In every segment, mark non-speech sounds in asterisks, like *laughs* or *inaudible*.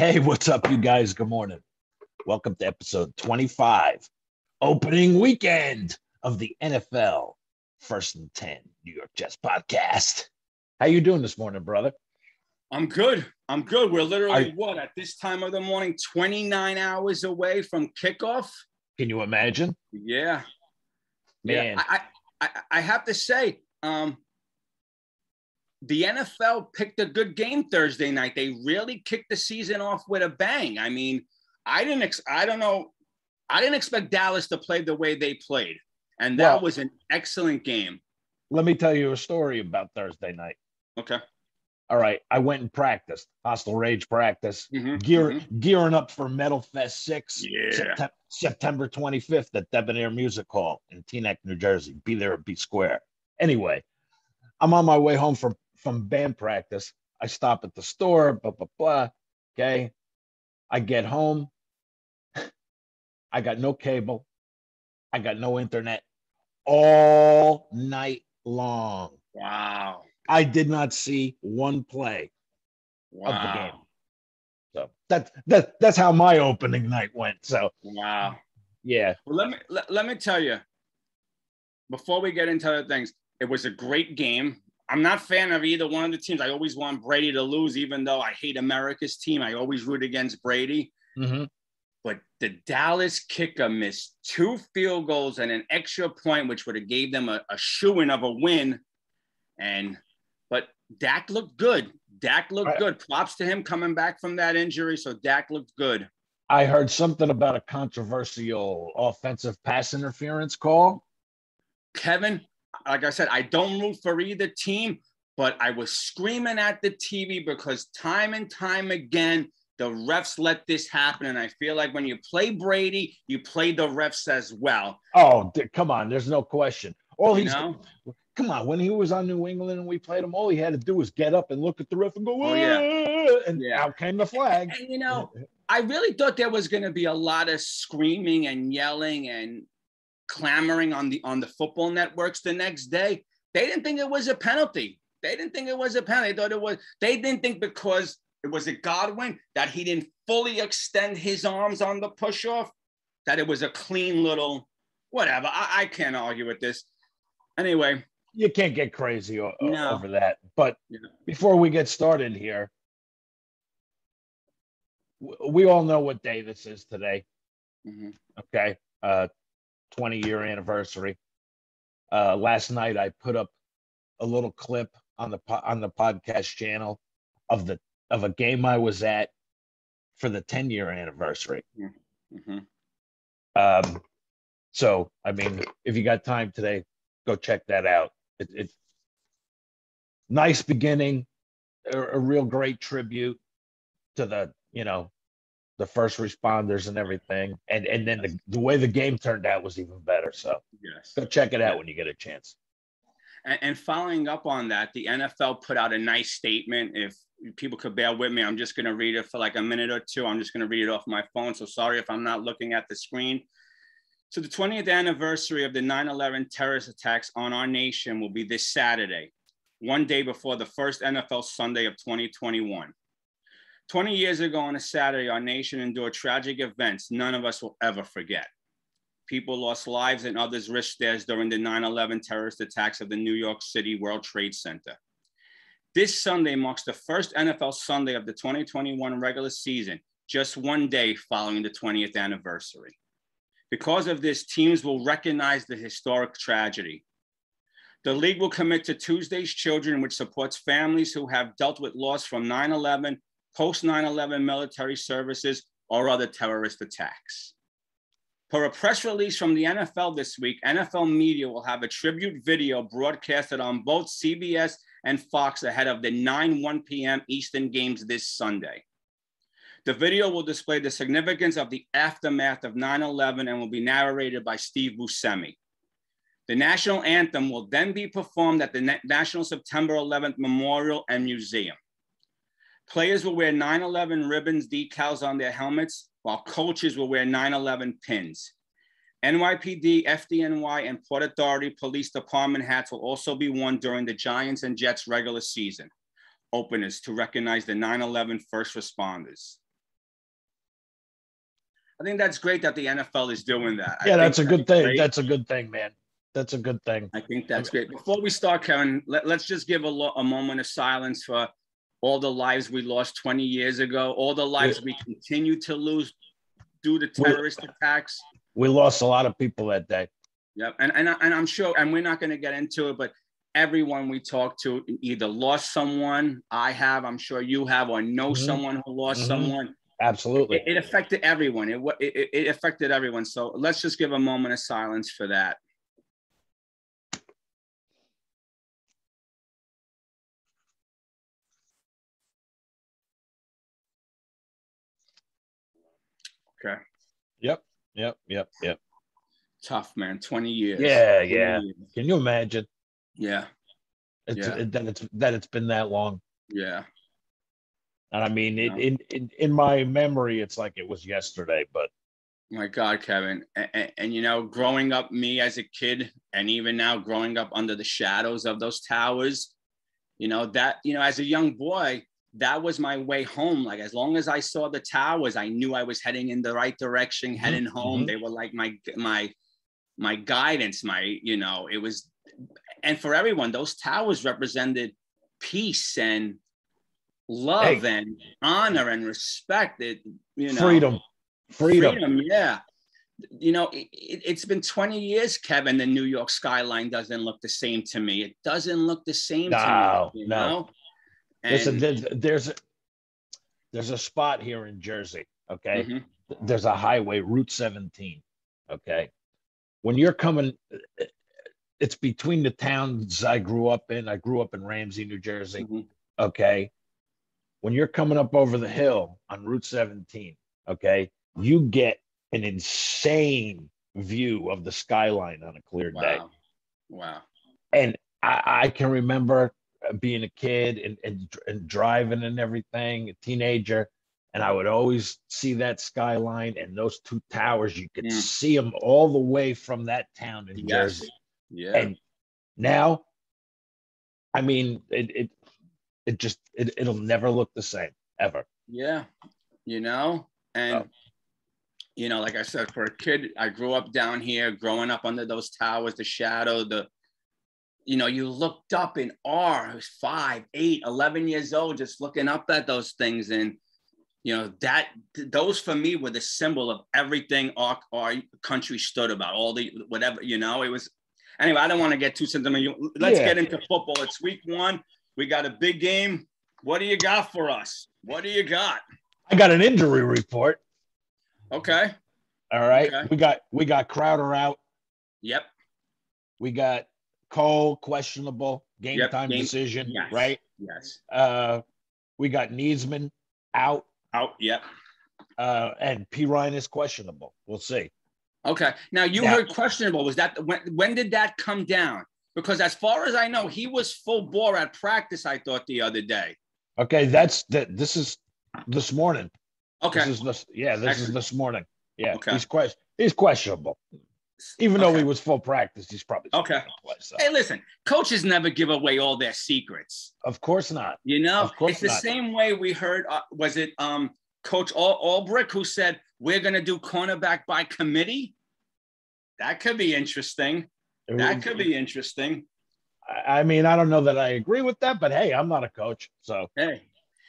Hey, what's up, you guys? Good morning. Welcome to episode 25, opening weekend of the NFL First and 10 New York Jets podcast. How you doing this morning, brother? I'm good. I'm good. We're literally I- what at this time of the morning, 29 hours away from kickoff. Can you imagine? Yeah, Man, Yeah. I, I I- I have to say, um, the NFL picked a good game Thursday night. They really kicked the season off with a bang. I mean, I didn't. Ex- I don't know. I didn't expect Dallas to play the way they played, and that Well- was an excellent game. let me tell you a story about Thursday night. Okay. All right, I went and practiced, Hostile Rage practice, Mhm, gear, mhm. gearing up for Metal Fest 6, Yeah. Septem- September 25th at Debonair Music Hall in Teaneck, New Jersey. Be there be square. Anyway, I'm on my way home from, from band practice. I stop at the store, blah, blah, blah. Okay. I get home. *laughs* I got no cable. I got no internet all night long. Wow. I did not see one play Wow. of the game. So that that that's how my opening night went. So Wow. yeah, Well, let me let, let me tell you. Before we get into other things, it was a great game. I'm not a fan of either one of the teams. I always want Brady to lose, even though I hate America's team. I always root against Brady. Mhm. But the Dallas kicker missed two field goals and an extra point, which would have gave them a, a shoo-in of a win. And but Dak looked good. Dak looked Right. good. Props to him coming back from that injury. So Dak looked good. I heard something about a controversial offensive pass interference call. Kevin, like I said, I don't root for either team, but I was screaming at the TV because time and time again, the refs let this happen. And I feel like when you play Brady, you play the refs as well. Oh, come on, there's no question. All You he's know? come on, when he was on New England and we played him, all he had to do was get up and look at the ref and go, Oh, yeah. "Ah," and Yeah. out came the flag. And you know, I really thought there was going to be a lot of screaming and yelling and clamoring on the on the football networks the next day. They didn't think it was a penalty. They didn't think it was a penalty. They thought it was. They didn't think because it was a Godwin that he didn't fully extend his arms on the push off that it was a clean little whatever. I, I can't argue with this. Anyway, you can't get crazy o- No. over that. But Yeah. before we get started here, we all know what day this is today. mhm, Okay, uh, 20 year anniversary. Uh, last night I put up a little clip on the po- on the podcast channel of the of a game I was at for the 10 year anniversary. mhm. Um, so I mean, if you got time today, go check that out. It, it nice beginning, a, a real great tribute to the you know the first responders and everything, and and then the, the way the game turned out was even better. So yes. go check it out when you get a chance. And, and following up on that, the NFL put out a nice statement. If people could bear with me, I'm just going to read it for like a minute or two. I'm just going to read it off my phone. So sorry if I'm not looking at the screen. So the 20th anniversary of the 9/11 terrorist attacks on our nation will be this Saturday, one day before the first NFL Sunday of 2021. 20 years ago on a Saturday, our nation endured tragic events none of us will ever forget. People lost lives and others risked theirs during the 9 11 terrorist attacks of the New York City World Trade Center. This Sunday marks the first NFL Sunday of the 2021 regular season, just one day following the 20th anniversary. Because of this, teams will recognize the historic tragedy. The league will commit to Tuesday's Children, which supports families who have dealt with loss from 9 11, post 9 11 military services, or other terrorist attacks. Per a press release from the NFL this week, NFL media will have a tribute video broadcasted on both CBS and Fox ahead of the 9 1 p.m. Eastern games this Sunday. The video will display the significance of the aftermath of 9 11 and will be narrated by Steve Buscemi. The national anthem will then be performed at the National September 11th Memorial and Museum. Players will wear 9 11 ribbons, decals on their helmets, while coaches will wear 9 11 pins. NYPD, FDNY, and Port Authority Police Department hats will also be worn during the Giants and Jets regular season openers to recognize the 9 11 first responders. I think that's great that the NFL is doing that. Yeah, that's a good thing. That's a good thing, man. That's a good thing. I think that's great. Before we start, Kevin, let, us just give a, lo- a moment of silence for all the lives we lost 20 years ago, all the lives we continue to lose due to terrorist we, attacks. We lost a lot of people that day. Yep. And, and, and I'm sure, and we're not going to get into it, but everyone we talk to either lost someone, I have, I'm sure you have, or know mm-hmm. someone who lost mm-hmm. someone. Absolutely. It, it, affected everyone. It, it, it affected everyone. So let's just give a moment of silence for that. Okay. Yep. Yep. Yep. Yep. Tough man. Twenty years. Yeah. 20 yeah. Years. Can you imagine? Yeah. It's yeah. that it's that it's been that long. Yeah. And I mean, it, in, in in my memory, it's like it was yesterday. But my God, Kevin, and, and, and, you know, growing up, me as a kid, and even now, growing up under the shadows of those towers, you know that you know, as a young boy, that was my way home. Like as long as I saw the towers, I knew I was heading in the right direction, mm-hmm. heading home. Mm-hmm. They were like my my my guidance. My you know, it was, and for everyone, those towers represented peace and love hey. and honor and respect. It you know, freedom, freedom, freedom yeah. You know, it, has been 20 years, Kevin. The New York skyline doesn't look the same to me. It doesn't look the same no, to me. You no. Know? And Listen, there's there's a, there's a spot here in Jersey. Okay, mm-hmm. there's a highway, Route 17. Okay, when you're coming, it's between the towns I grew up in. I grew up in Ramsey, New Jersey. Mm-hmm. Okay, when you're coming up over the hill on Route 17, okay, you get an insane view of the skyline on a clear wow. day. Wow. And I, I, can remember being a kid and, and, and driving and everything, a teenager, and I would always see that skyline and those two towers. You could mm. see them all the way from that town in yes. Jersey. Yeah. And now, I mean, it it it just it, it'll never look the same ever. Yeah. You know, and oh. you know, like I said, for a kid, I grew up down here, growing up under those towers, the shadow, the you know, you looked up in awe. I was five, eight, 11 years old, just looking up at those things. And, you know, that those for me were the symbol of everything our, our country stood about, all the whatever, you know, it was. Anyway, I don't want to get too sentimental. Let's yeah. get into football. It's week one. We got a big game. What do you got for us? What do you got? I got an injury report. Okay. All right. Okay. We got we got Crowder out. Yep. We got Cole questionable game yep, time game, decision, yes, right? Yes. Uh, we got Niesman out. Out. Yep. Uh, and Perine is questionable. We'll see. Okay. Now you heard questionable. Was that when? When did that come down? Because as far as I know, he was full bore at practice. I thought the other day. Okay, that's that. This is this morning. Okay. This is this. Yeah, this Excellent. is this morning. Yeah. Okay. He's question. He's questionable. Even okay. though he was full practice, he's probably okay. Play, so. Hey, listen, coaches never give away all their secrets. Of course not. You know, of course it's the not. same way we heard. Uh, was it um, Coach Al- Ulbrich who said we're going to do cornerback by committee? That could be interesting. That could be interesting. I mean, I don't know that I agree with that, but hey, I'm not a coach, so hey,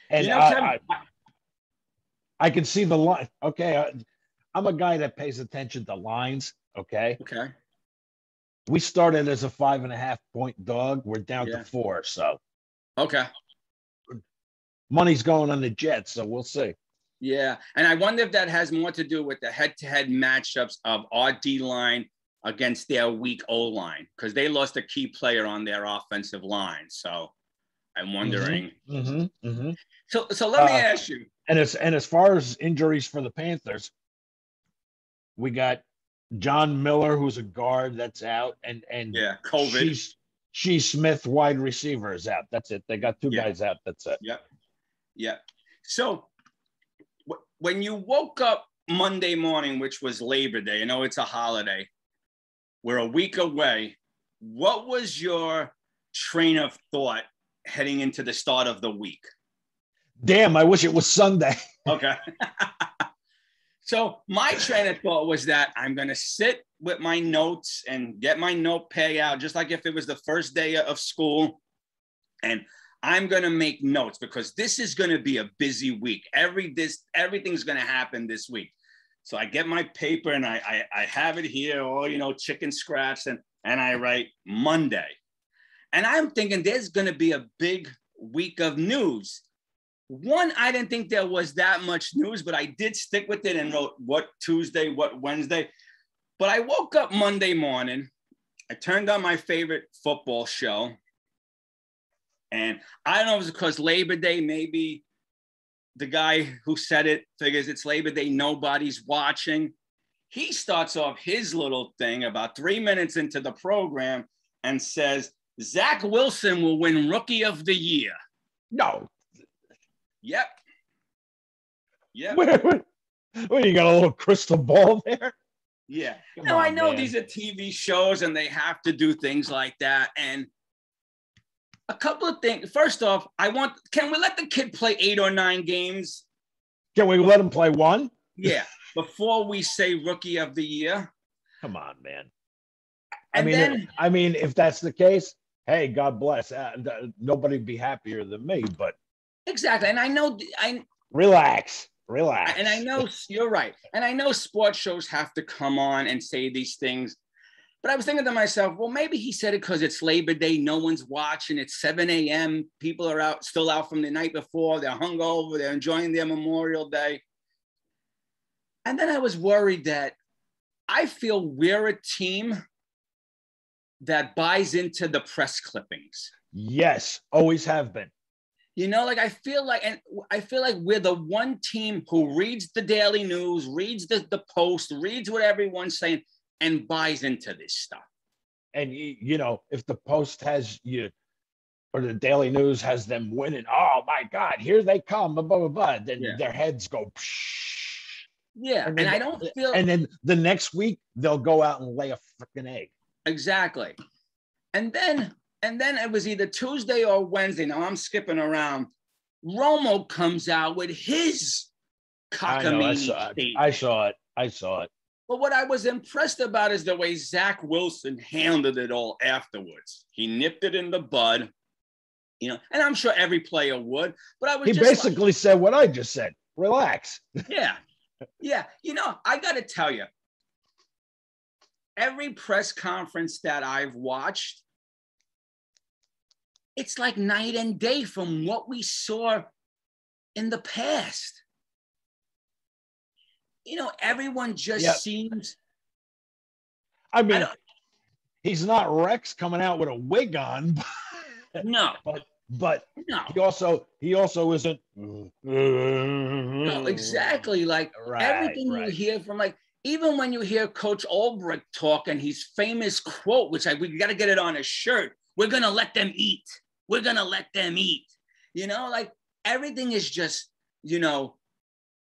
and you know, I, I, I, can see the line. Okay, I, I'm a guy that pays attention to lines Okay. Okay. We started as a five and a half point dog. We're down yeah. to four. So, okay. Money's going on the Jets. So we'll see. Yeah. And I wonder if that has more to do with the head to head matchups of our D line against their weak O line because they lost a key player on their offensive line. So I'm mm-hmm. wondering. Mm-hmm, mm-hmm, mm-hmm. So, so let me uh, ask you. And as and as far as injuries for the Panthers, we got John Miller, who's a guard, that's out, and and yeah, COVID. She's, Shi Smith, wide receiver, is out. That's it. They got two yeah. guys out. That's it. Yep. Yep. So w- when you woke up Monday morning, which was Labor Day, I know it's a holiday. We're a week away. What was your train of thought heading into the start of the week? Damn, I wish it was Sunday. *laughs* okay. *laughs* So my train of thought was that I'm going to sit with my notes and get my note pay out, just like if it was the first day of school. And I'm going to make notes because this is going to be a busy week. Every this everything's going to happen this week. So I get my paper and I, I, I have it here, all you know, chicken scratch, and and I write Monday. And I'm thinking there's going to be a big week of news. One, I didn't think there was that much news, but I did stick with it and wrote what Tuesday, what Wednesday. But I woke up Monday morning. I turned on my favorite football show. And I don't know if it's because Labor Day, maybe the guy who said it figures it's Labor Day, nobody's watching. He starts off his little thing about three minutes into the program and says, Zach Wilson will win Rookie of the Year. No. Yep. Yep. What, what, what, you got a little crystal ball there? Yeah. Come no, on, I know man. these are TV shows and they have to do things like that. And a couple of things. First off, I want, can we let the kid play eight or nine games? Can we let him play one? Yeah. Before we say rookie of the year. Come on, man. I mean, then, I mean, if that's the case, hey, God bless. Uh, nobody'd be happier than me. But exactly, and I know I relax, relax. And I know you're right, and I know sports shows have to come on and say these things. But I was thinking to myself, well, maybe he said it because it's Labor Day, no one's watching. It's 7 a.m. People are out, still out from the night before. They're hungover. They're enjoying their Memorial Day. And then I was worried that I feel we're a team that buys into the press clippings. Yes, always have been. You know, like I feel like, and I feel like we're the one team who reads the daily news, reads the, the post, reads what everyone's saying, and buys into this stuff. And you know, if the post has you or the daily news has them winning, oh my God, here they come, blah blah blah, blah then yeah. their heads go. Psh, yeah, and, then, and I don't feel. And then the next week they'll go out and lay a freaking egg. Exactly. And then and then it was either Tuesday or Wednesday. Now I'm skipping around. Romo comes out with his cockamamie I, saw it. I saw it. I saw it. But what I was impressed about is the way Zach Wilson handled it all afterwards. He nipped it in the bud, you know, and I'm sure every player would. But I was he basically like, said what I just said. Relax. *laughs* Yeah, yeah. You know, I got to tell you, every press conference that I've watched, it's like night and day from what we saw in the past. You know, everyone just yep. seems. I mean, I he's not Rex coming out with a wig on. *laughs* But, no. But but no. he also he also isn't no, exactly like right, everything right. you hear from like even when you hear Coach Ulbrich talk and his famous quote, which I we got to get it on a shirt, we're gonna let them eat. We're gonna let them eat. You know, like everything is just, you know,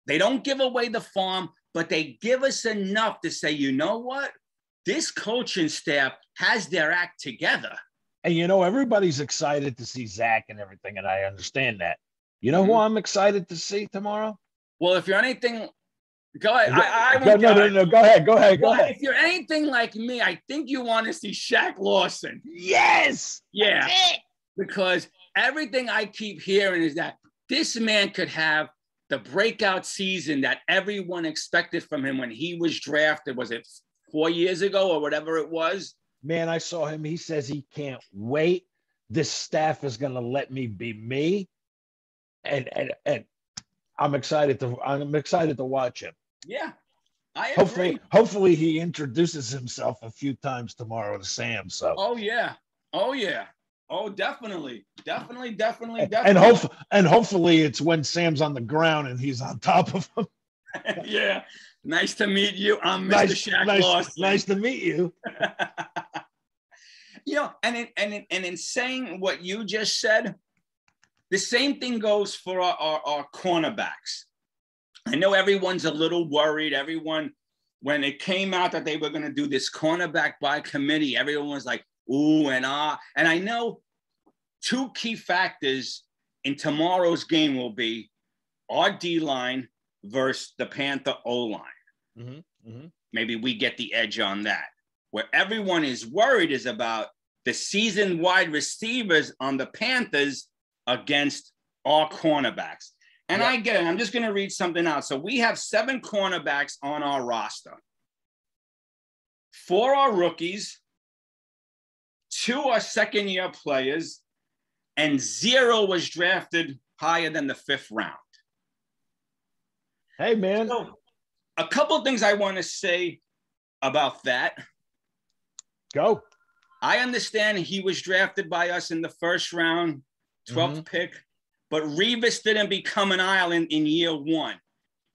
they don't give away the farm, but they give us enough to say, you know what? This coaching staff has their act together. And you know, everybody's excited to see Zach and everything, and I understand that. You know mm-hmm. who I'm excited to see tomorrow? Well, if you're anything Go ahead. Go, I, I go, no, no, no, Go ahead. Go ahead. Go well, ahead. If you're anything like me, I think you want to see Shaq Lawson. Yes. Yeah. Because everything I keep hearing is that this man could have the breakout season that everyone expected from him when he was drafted. Was it four years ago or whatever it was? Man, I saw him. He says he can't wait. This staff is going to let me be me. And, and, and I'm excited to I'm excited to watch him. Yeah. I hopefully, agree. hopefully he introduces himself a few times tomorrow to Sam. So. Oh yeah. Oh yeah. Oh, definitely, definitely, definitely, definitely. And hope and hopefully it's when Sam's on the ground and he's on top of him. *laughs* *laughs* yeah. Nice to meet you. I'm Mr. Nice, Shaq nice, Lawson. Nice to meet you. *laughs* you know, and in, and in, and in saying what you just said, the same thing goes for our, our, our cornerbacks. I know everyone's a little worried. Everyone, when it came out that they were going to do this cornerback by committee, everyone was like, ooh and ah. And I know two key factors in tomorrow's game will be our D line versus the Panther O line. Mm-hmm. Mm-hmm. Maybe we get the edge on that. Where everyone is worried is about the season wide receivers on the Panthers against our cornerbacks. And Yeah. I get it. I'm just going to read something out. So we have seven cornerbacks on our roster. Four are rookies, two are second year players, and zero was drafted higher than the fifth round. Hey, man. So, a couple of things I want to say about that. Go. I understand he was drafted by us in the first round, 12th mm-hmm. pick, but Revis didn't become an island in year one.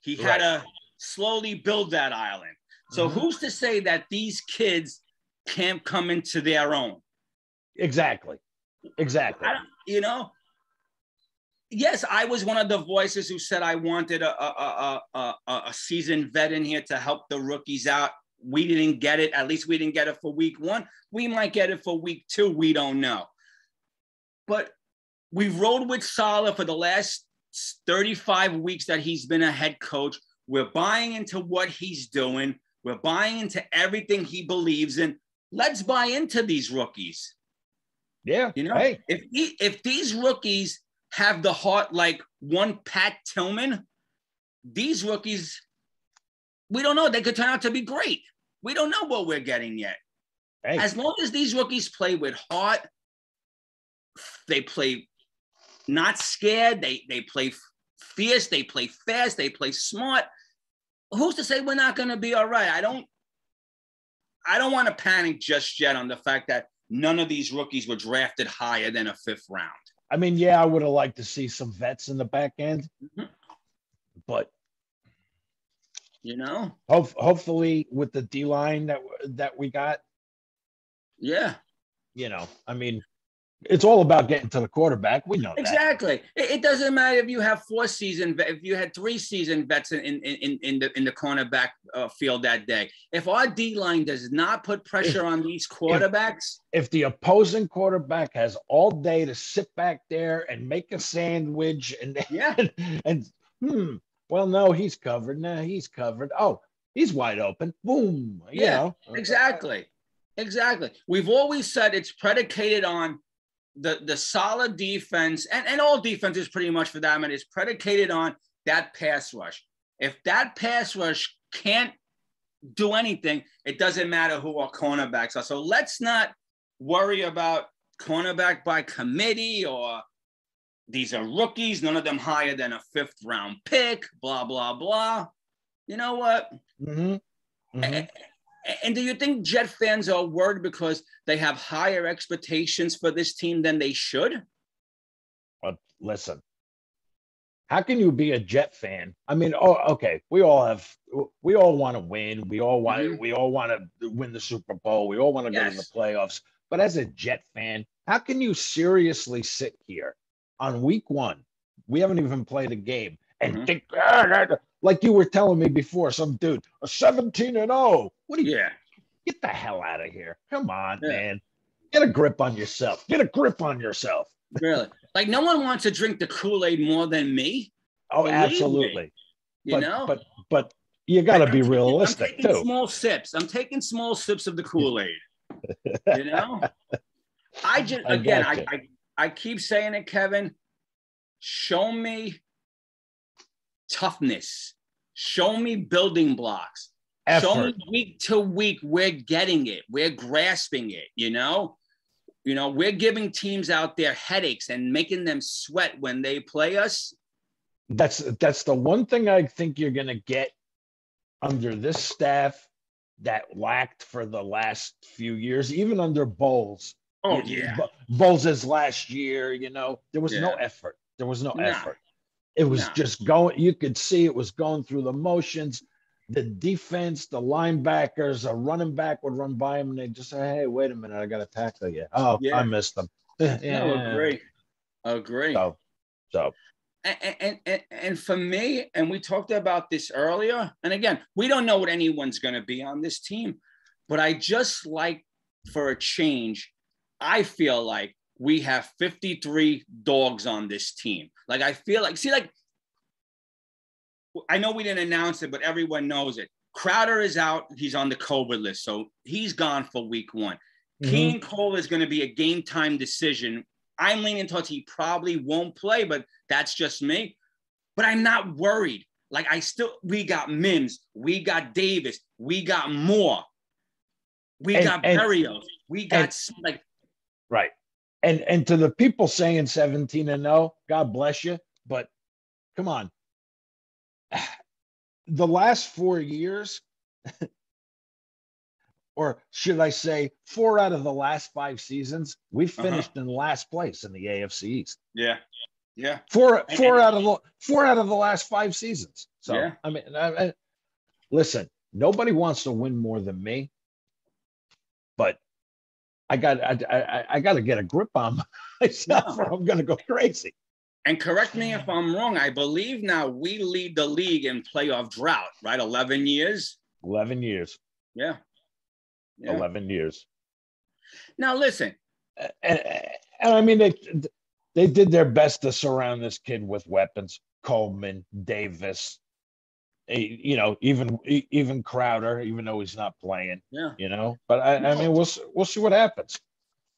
He had to slowly build that island. So Mhm. who's to say that these kids can't come into their own? Exactly. Exactly. You know. Yes, I was one of the voices who said I wanted a a, a, a, a, a seasoned vet in here to help the rookies out. We didn't get it. At least we didn't get it for week one. We might get it for week two. We don't know. But we rode with Salah for the last 35 weeks that he's been a head coach. We're buying into what he's doing. We're buying into everything he believes in. Let's buy into these rookies. Yeah. You know, Hey. if he, if these rookies have the heart like one Pat Tillman, these rookies, we don't know. They could turn out to be great. We don't know what we're getting yet. Hey. As long as these rookies play with heart, they play not scared. They they play fierce. They play fast. They play smart. Who's to say we're not going to be all right? I don't. I don't want to panic just yet on the fact that none of these rookies were drafted higher than a fifth round. I mean, yeah, I would have liked to see some vets in the back end, Mhm. but You know? hope, hopefully with the D line that that we got, Yeah, you know, I mean, it's all about getting to the quarterback. We know exactly. It, it doesn't matter if you have four season, if you had three season vets in in in, in the in the cornerback uh, field that day. If our D line does not put pressure on these quarterbacks, If the opposing quarterback has all day to sit back there and make a sandwich and *laughs* yeah, and, hmm, well, no, he's covered. No, he's covered. Oh, he's wide open. Boom. You Yeah, know. exactly, exactly. We've always said it's predicated on the the solid defense, and and all defenses pretty much for that matter is predicated on that pass rush. If that pass rush can't do anything, it doesn't matter who our cornerbacks are. So let's not worry about cornerback by committee or these are rookies, none of them higher than a fifth round pick, blah, blah, blah. You know what? Mhm. Mhm. And do you think Jet fans are worried because they have higher expectations for this team than they should? But listen, how can you be a Jet fan? I mean, oh, okay, we all have, we all want to win. We all want, Mhm. we all want to win the Super Bowl. We all want to go to the playoffs. But as a Jet fan, how can you seriously sit here on week one? We haven't even played a game and Mhm. think, "Ah, like you were telling me before, some dude, a 17 and 0. What do you Yeah. get the hell out of here? Come on, Yeah. man. Get a grip on yourself. Get a grip on yourself. *laughs* Really? like no one wants to drink the Kool-Aid more than me, Oh, Believe me. absolutely. you but, know? but but you got to be taking- realistic I'm taking too. small sips. I'm taking small sips of the Kool-Aid. you *laughs* know? I just again I. I I keep saying it, Kevin. Show me toughness. Show me building blocks. Show me week to week we're getting it. We're grasping it, you know? You know, we're giving teams out there headaches and making them sweat when they play us. That's that's the one thing I think you're gonna get under this staff that lacked for the last few years, even under Bowles. Oh yeah. Bo- Bowles' last year, you know, there was no effort. There was no Nah. effort. It was Nah. just going, you could see it was going through the motions. The defense, the linebackers, a running back would run by him and they just say, Hey, wait a minute, I gotta tackle you. Oh, Yeah. I missed them. *laughs* No, agree. Agree. So, so and, and, and, and for me, and we talked about this earlier, and again, we don't know what anyone's going to be on this team, but I just like for a change, I feel like we have 53 dogs on this team. Like, I feel like, see, like, I know we didn't announce it, but everyone knows it. Crowder is out. He's on the COVID list. So he's gone for week one. Mm-hmm. Keelan Cole is going to be a game time decision. I'm leaning towards he probably won't play, but that's just me. But I'm not worried. Like I still, we got Mims, we got Davis, we got Moore, we and, got Berrios, we got and, like right. And and to the people saying 17 and 0, God bless you, but come on. The last four years, *laughs* or should I say, four out of the last five seasons, we've uh-huh. finished uh-huh. in last place in the AFC East. Yeah, yeah. Four four out of the four out of the last five seasons. So yeah. I mean, I, I, listen, nobody wants to win more than me, but I got I, I, I got to get a grip on *laughs* myself, no. or I'm going to go crazy. And correct me if I'm wrong. I believe now we lead the league in playoff drought, right? Eleven years. Eleven years. Yeah. yeah. Eleven years. Now listen. And, and I mean, they they did their best to surround this kid with weapons. Coleman, Davis, you know, even even Crowder, even though he's not playing. Yeah. You know, but I, I mean, we'll we'll see what happens.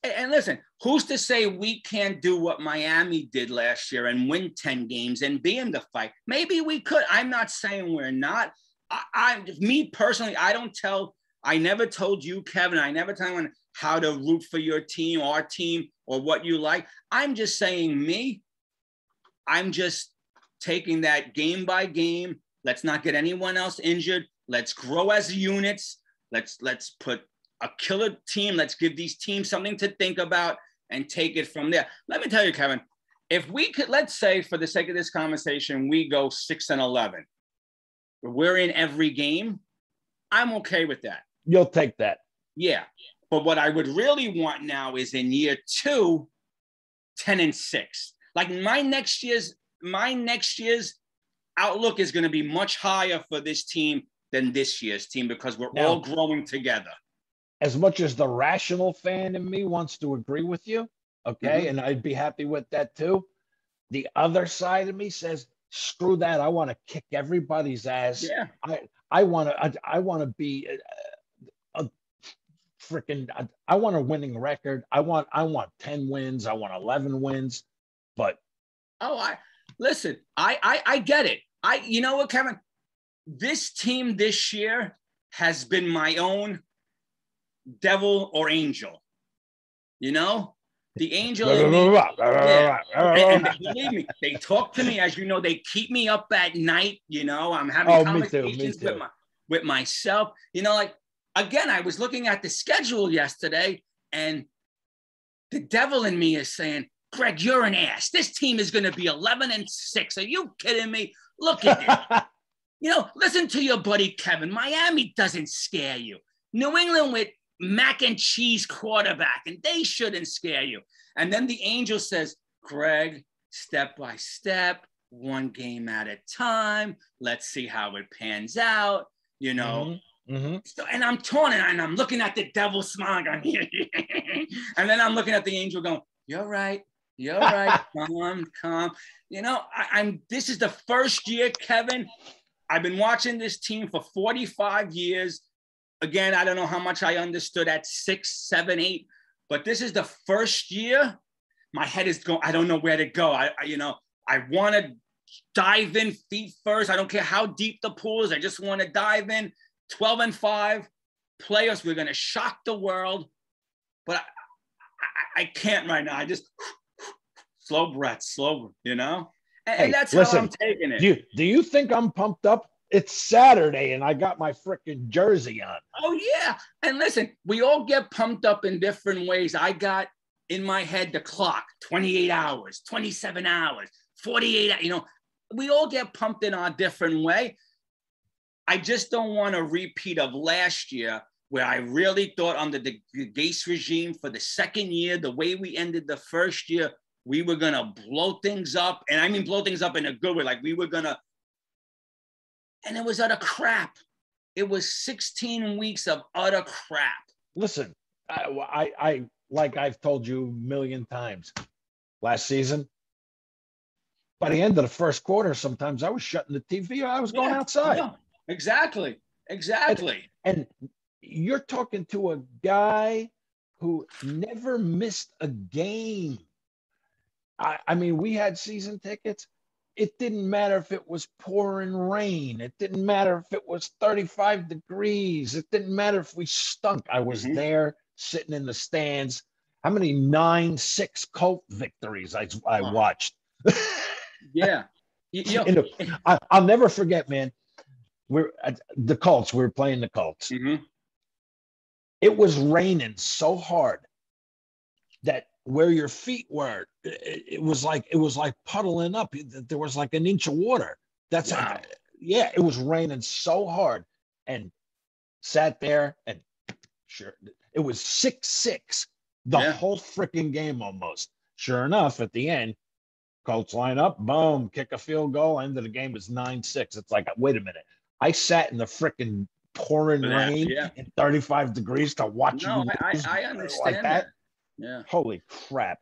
And listen, who's to say we can't do what Miami did last year and win 10 games and be in the fight? Maybe we could. I'm not saying we're not. I, I me personally, I don't tell, I never told you, Kevin, I never tell anyone how to root for your team, our team, or what you like. I'm just saying me. I'm just taking that game by game. Let's not get anyone else injured. Let's grow as units. Let's let's put a killer team. Let's give these teams something to think about and take it from there. Let me tell you, Kevin, if we could, let's say for the sake of this conversation, we go six and 11, we're in every game. I'm okay with that. You'll take that. Yeah. But what I would really want now is in year two, 10 and six. Like my next year's, my next year's outlook is going to be much higher for this team than this year's team because we're all growing together as much as the rational fan in me wants to agree with you, okay, mm-hmm. and I'd be happy with that too. The other side of me says, screw that. I want to kick everybody's ass. Yeah. I I want to I, I want to be a, a freaking I, I want a winning record. I want I want 10 wins. I want 11 wins. But oh, I listen. I I I get it. I you know what, Kevin? This team this year has been my own devil or angel. You know, the angel. yeah. and, and believe me, they talk to me as you know. They keep me up at night. You know, I'm having oh, conversations me too, me too. with my with myself. You know, like again, I was looking at the schedule yesterday, and the devil in me is saying, "Greg, you're an ass. This team is going to be 11 and six. Are you kidding me? Look at it." *laughs* you know, listen to your buddy Kevin. Miami doesn't scare you. New England with mac and cheese quarterback, and they shouldn't scare you. And then the angel says, Greg, step by step, one game at a time. Let's see how it pans out. You know. Mm-hmm. Mm-hmm. So, and I'm torn and I'm looking at the devil smiling, *laughs* and then I'm looking at the angel going, You're right. You're right. *laughs* Calm, calm. You know, I, I'm this is the first year, Kevin. I've been watching this team for 45 years again, I don't know how much I understood at six, seven, eight, but this is the first year my head is going, I don't know where to go. I, I you know, I want to dive in feet first. I don't care how deep the pool is. I just want to dive in 12 and five players. We're going to shock the world, but I, I, I can't right now. I just slow breath, slow, you know? And, hey, and that's listen, how I'm taking it. Do you, do you think I'm pumped up? It's Saturday and I got my freaking jersey on. Oh yeah. And listen, we all get pumped up in different ways. I got in my head the clock, 28 hours, 27 hours, 48, you know, we all get pumped in our different way. I just don't want a repeat of last year where I really thought under the Gase regime for the second year, the way we ended the first year, we were gonna blow things up. And I mean blow things up in a good way. Like we were gonna and it was utter crap. It was 16 weeks of utter crap. Listen, I, I, I like I've told you a million times last season, by the end of the first quarter, sometimes I was shutting the TV. Or I was going Yeah, outside. yeah, exactly. Exactly. And you're talking to a guy who never missed a game. I, I mean, we had season tickets. It didn't matter if it was pouring rain. It didn't matter if it was 35 degrees. It didn't matter if we stunk. I was Mhm. there sitting in the stands. How many nine, six Colt victories I, I watched? Yeah. You, you know, the- I, I'll never forget, man. We're at the Colts. We were playing the Colts. mhm. It was raining so hard that where your feet were, it, it was like it was like puddling up. There was like an inch of water. That's Wow. yeah. It was raining so hard, and sat there and sure it was six six the Yeah. whole freaking game almost. Sure enough, at the end, Colts line up, boom, kick a field goal. End of the game is nine six. It's like wait a minute. I sat in the freaking pouring Yeah, rain yeah. in 35 degrees to watch No, you I, I, I like understand that. that. Yeah. Holy crap.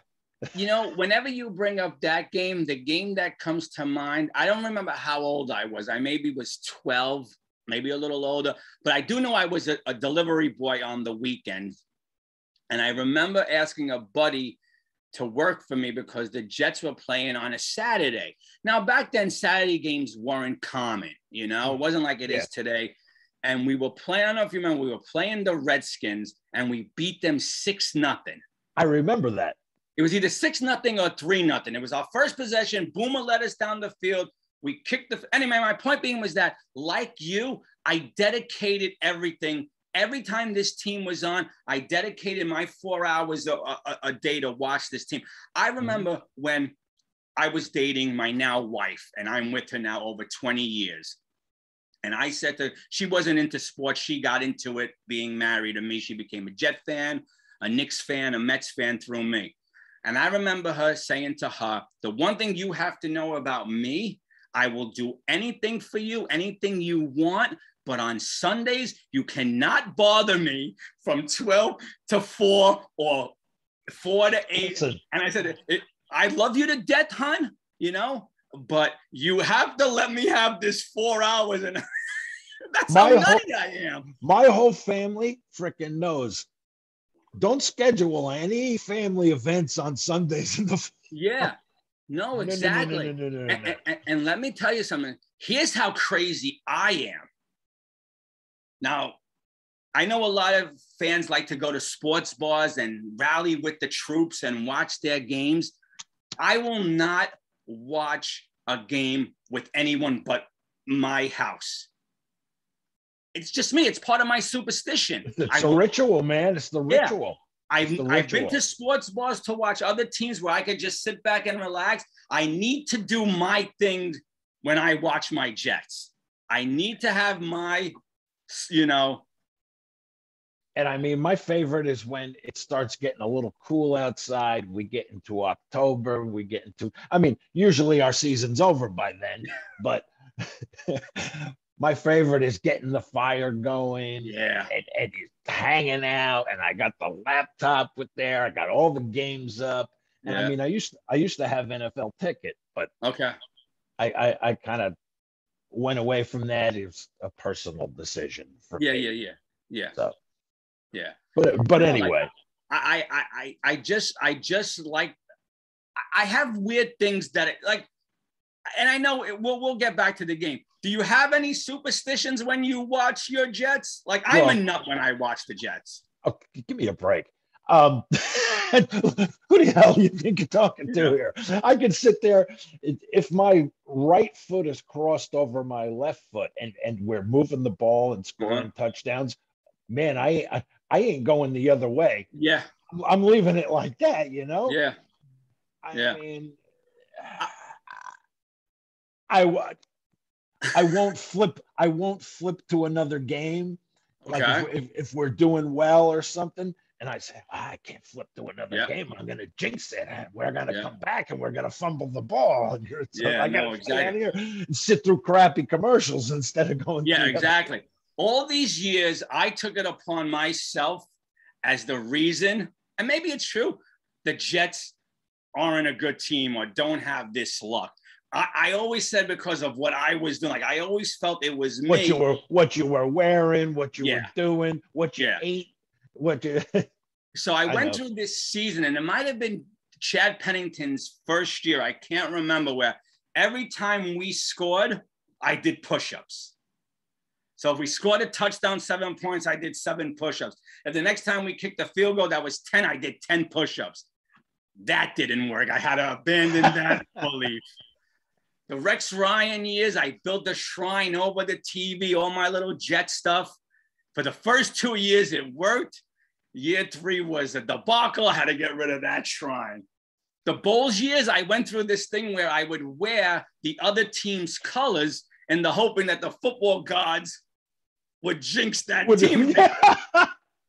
You know, whenever you bring up that game, the game that comes to mind, I don't remember how old I was. I maybe was 12, maybe a little older, but I do know I was a, a delivery boy on the weekend. And I remember asking a buddy to work for me because the Jets were playing on a Saturday. Now, back then, Saturday games weren't common, you know, it wasn't like it is Yeah. today. And we were playing, I don't know if you remember, we were playing the Redskins and we beat them 6 nothing. I remember that. It was either six nothing or three nothing. It was our first possession. Boomer led us down the field. We kicked the. Anyway, my point being was that, like you, I dedicated everything. Every time this team was on, I dedicated my four hours a, a, a day to watch this team. I mm-hmm. remember when I was dating my now wife, and I'm with her now over 20 years. And I said to her, she wasn't into sports. She got into it being married to me. She became a Jet fan, a Knicks fan, a Mets fan through me. And I remember her saying to her, The one thing you have to know about me, I will do anything for you, anything you want. But on Sundays, you cannot bother me from 12 to 4 or 4 to 8. Listen, And I said, I love you to death, hon, you know, but you have to let me have this four hours. And *laughs* that's My how whole- I am. my whole family freaking knows. Don't schedule any family events on Sundays in the *laughs* Yeah. No, exactly. no, no, no, no, and, and- and let me tell you something. Here's how crazy I am. Now, I know a lot of fans like to go to sports bars and rally with the troops and watch their games. I will not watch a game with anyone but my house. It's just me. It's part of my superstition. It's I a *laughs* ritual, man. It's the ritual. Yeah. ritual. I've, the I've been to sports bars to watch other teams where I could just sit back and relax. I need to do my thing when I watch my Jets. I need to have my, you know, And I mean, my favorite is when it starts getting a little cool outside. We get into October. We get into, I mean, usually our season's over by then, but *laughs* my favorite is getting the fire going yeah, and, and hanging out. And I got the laptop with there. I got all the games up. And I mean, I used I used to have NFL ticket, but Okay. I I, I kind of went away from that. It was a personal decision for Yeah, me. yeah, yeah, yeah, So, yeah. but but anyway, I, I, I, I just, I just like, I- I have weird things that it, like, and I know it, we'll, we'll get back to the game. Do you have any superstitions when you watch your Jets? Like, I'm a nut when I watch the Jets. oh, give me a break. Um, *laughs* who the hell do you think you're talking to here? I can sit there if my right foot is crossed over my left foot and and we're moving the ball and scoring touchdowns. Man, I, I I ain't going the other way. Yeah, I'm- leaving it like that, you know. yeah, I yeah. mean, I wa- I won't flip. I won't flip to another game. Like okay. if, if, if we're doing well or something, and I say "Ah, I can't flip to another Yeah. game. I'm gonna jinx it. We're gonna Yeah. come back and we're gonna fumble the ball. *laughs* And you're, so Yeah, I gotta no, of here and sit through crappy commercials *laughs* instead of going. Yeah, exactly. All these years, I took it upon myself as the reason, and maybe it's true, the Jets aren't a good team or don't have this luck. I, I always said because of what I was doing. Like I always felt it was me. What you were what you were wearing, what you Yeah. were doing, what you Yeah. ate, what you *laughs* So I, I went know. through this season, and it might have been Chad Pennington's first year. I can't remember where every time we scored, I did push-ups. So if we scored a touchdown, seven points, I did seven push-ups. If the next time we kicked a field goal that was 10, I did 10 push-ups. That didn't work. I had to abandon that *laughs* belief. The Rex Ryan years, I built a shrine over the TV, all my little jet stuff. For the first two years, it worked. Year three was a debacle. I had to get rid of that shrine. The Bulls years, I went through this thing where I would wear the other team's colors in the hoping that the football gods would jinx that Would- team. *laughs*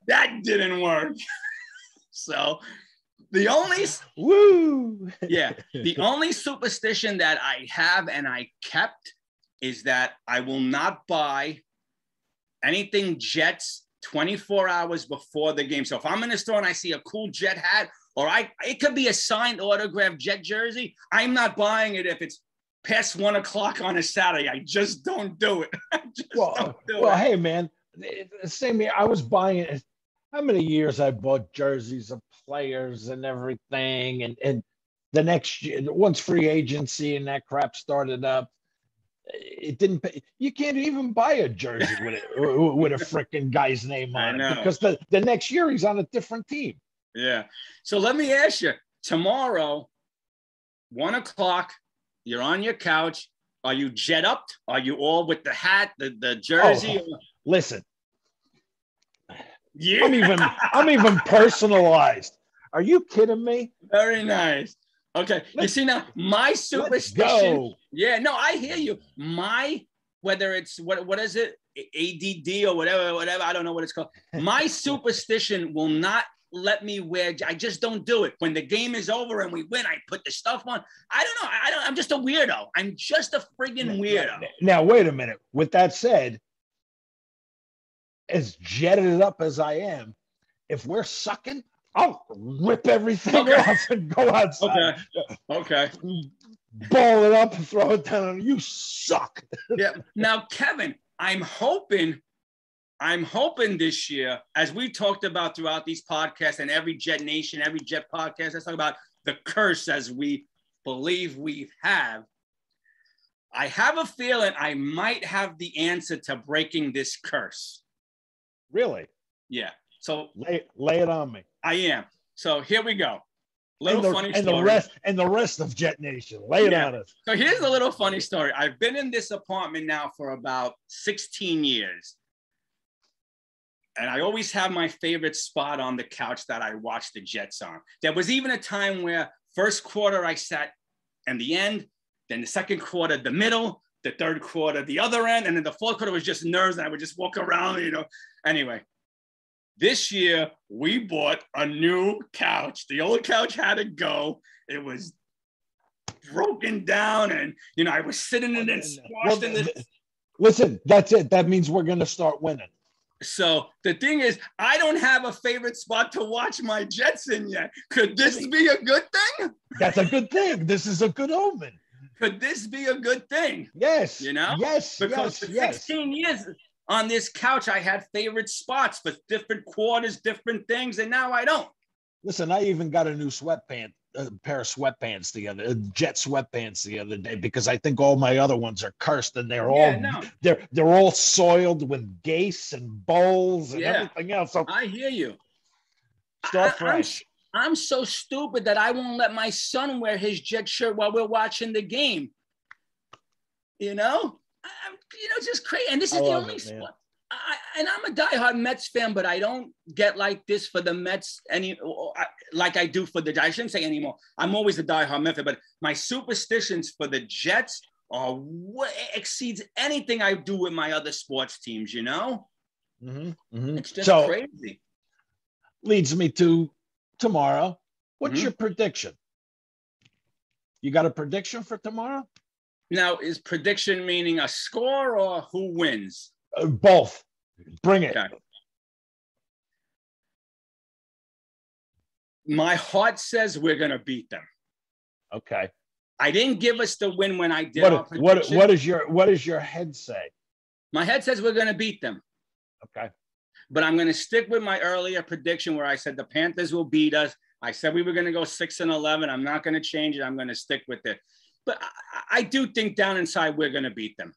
That didn't work. *laughs* so the only Woo! yeah, the *laughs* only superstition that I have and I kept is that I will not buy anything Jets 24 hours before the game. So if I'm in the store and I see a cool Jet hat, or I it could be a signed autograph Jet jersey, I'm not buying it if it's past one o'clock on a Saturday. I just don't do it. *laughs* Well, do well, it. hey man, eh, eh, same here. I was buying it. How many years I bought jerseys of players and everything, and and the next year, once free agency and that crap started up, it didn't pay. You can't even buy a jersey with it *laughs* with a freaking guy's name on it because the the next year he's on a different team. Yeah. So let me ask you tomorrow, one o'clock, you're on your couch. Are you jet up? Are you all with the hat, the, the jersey? Oh, listen, yeah. I'm even I'm even personalized. Are you kidding me? Very nice. Okay. You Let's- see now, my superstition. Yeah, no, I hear you. My whether it's what what is it? ADD or whatever, whatever. I don't know what it's called. My *laughs* superstition will not let me wear. I just don't do it. When the game is over and we win, I put the stuff on. I don't know. I don't. I'm just a weirdo. I'm just a friggin' weirdo. Now, wait a minute. With that said, as jetted up as I am, if we're sucking, I'll rip everything Okay. off and go outside, Okay. Okay. ball it up, and throw it down. You suck. Yeah. Now, Kevin, I'm hoping. I'm hoping this year, as we talked about throughout these podcasts and every Jet Nation, every Jet podcast, let's talk about the curse as we believe we have. I have a feeling I might have the answer to breaking this curse. Really? Yeah. So Lay, lay it on me. I am. So here we go. Little and the, funny and story. the rest and the rest of Jet Nation. Lay it Yeah. on us. So here's a little funny story. I've been in this apartment now for about 16 years. And I always have my favorite spot on the couch that I watch the Jets on. There was even a time where first quarter I sat in the end, then the second quarter, the middle, the third quarter, the other end, and then the fourth quarter was just nerves, and I would just walk around, you know. Anyway, this year we bought a new couch. The old couch had to go. It was broken down, and you know, I was sitting in it, squashed in the th- Listen, that's it. That means we're going to start winning. So the thing is, I don't have a favorite spot to watch my Jets in yet. Could this be a good thing? That's a good thing. This is a good omen. Could this be a good thing? Yes. You know? Yes. Because yes. for yes. 16 years on this couch, I had favorite spots for different quarters, different things, and now I don't. Listen, I even got a new sweatpant, a pair of sweatpants the other, uh, jet sweatpants the other day because I think all my other ones are cursed and they're Yeah, all no, they're they're all soiled with Gase and Bowles and Yeah. everything else. So I hear you. start I- I'm- fresh. I'm so stupid that I won't let my son wear his jet shirt while we're watching the game. You know, I, I'm, you know, just crazy. And this is the only it, sport. I, and I'm a diehard Mets fan, but I don't get like this for the Mets any like I do for the. I shouldn't say anymore. I'm always a diehard Met fan, but my superstitions for the Jets are what exceeds anything I do with my other sports teams. You know, Mhm, mhm. it's just So crazy. leads me to tomorrow. What's Mhm. your prediction? You got a prediction for tomorrow? Now, is prediction meaning a score or who wins? Uh, both. Bring it. Okay. My heart says we're going to beat them. Okay. I didn't give us the win when I did. What what what is your what does your head say? What what does your head say? my head says we're going to beat them. Okay. but I'm going to stick with my earlier prediction where I said the Panthers will beat us. I said we were going to go six and eleven. I'm not going to change it. I'm going to stick with it. But I, I do think down inside we're going to beat them.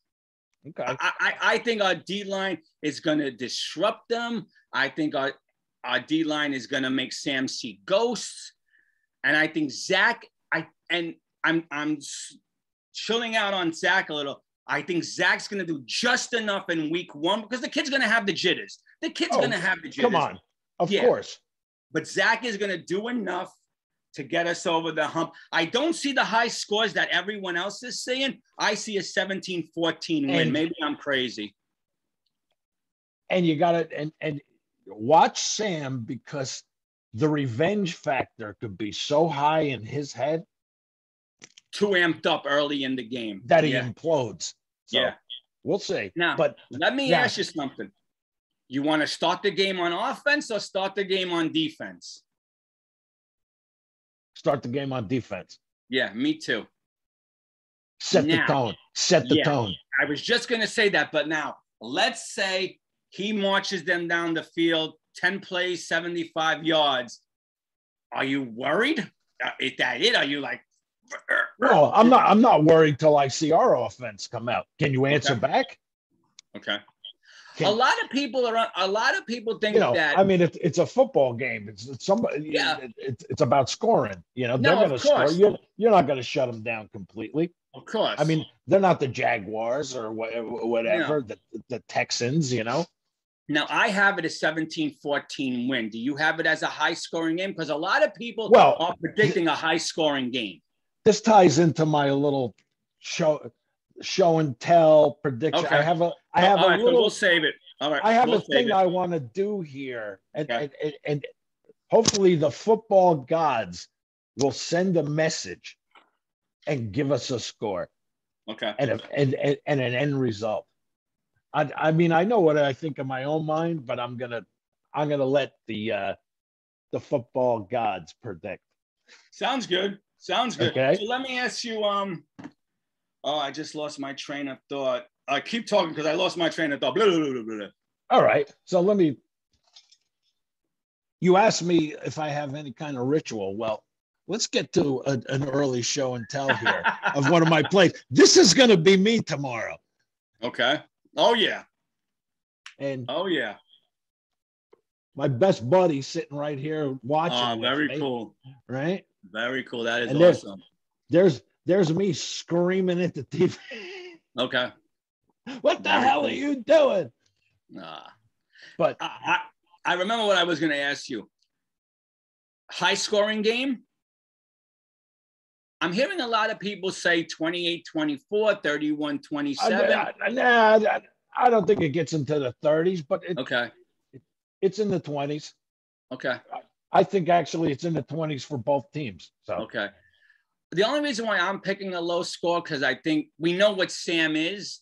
Okay. I, I, I think our D line is going to disrupt them. I think our our D line is going to make Sam see ghosts, and I think Zach. I and I'm I'm chilling out on Zach a little. I think Zach's going to do just enough in week one because the kid's going to have the jitters. The kid's Oh, going to have the jitters. Come on. Of Yeah. course. But Zach is going to do enough to get us over the hump. I don't see the high scores that everyone else is seeing. I see a 17 14 win. And- Maybe I'm crazy. And you got to and and watch Sam because the revenge factor could be so high in his head Too amped up early in the game. that he yeah. implodes. So Yeah. we'll see. Now, but let me ask you something. You want to start the game on offense or start the game on defense? Start the game on defense. Yeah, me too. Set Now. the tone. Set the Yeah. tone. I was just going to say that, but now let's say he marches them down the field, 10 plays, 75 yards. Are you worried? Uh, Is that it? Are you like, No, I'm not. I'm not worried till I see our offense come out. Can you answer Okay. back? okay. A lot of people are, a lot of people think you know, that. I mean, it's it's a football game. It's, it's somebody. Yeah. it- it's it's about scoring. You know, No, they're going to score. You're you're not going to shut them down completely. of course. I mean, they're not the Jaguars or wha- whatever. The the Texans. You know. now I have it as 17 14 win. Do you have it as a high scoring game? Because a lot of people Well, are predicting a high scoring game. This ties into my little show show and tell prediction. Okay. I have a I have All a right, so little we'll save it. All right. I have we'll a thing. I want to do here, and, Okay. and, and hopefully the football gods will send a message and give us a score Okay. and a, and, and and an end result. I I mean I know what I think in my own mind, but I'm gonna I'm gonna let the uh, the football gods predict. Sounds good. Sounds good. Okay. So let me ask you. Um. Oh, I just lost my train of thought. I keep talking because I lost my train of thought. Blah, blah, blah. All right, so let me. You asked me if I have any kind of ritual. Well, let's get to a, an early show and tell here. *laughs* of one of my plays. This is going to be me tomorrow. okay. Oh yeah. And Oh yeah. my best buddy sitting right here watching. Oh, very me, cool. Right? Very cool. That is And there's- awesome. There's there's me screaming at the TV. *laughs* Okay. What the hell are you doing? Uh, But I, I I remember what I was going to ask you. High scoring game. I'm hearing a lot of people say 28 24, 31 27. I, nah, I- don't think it gets into the 30s, but it, Okay. it's in the 20s. Okay. I think actually it's in the 20s for both teams. So Okay. The only reason why I'm picking a low score because I think we know what Sam is,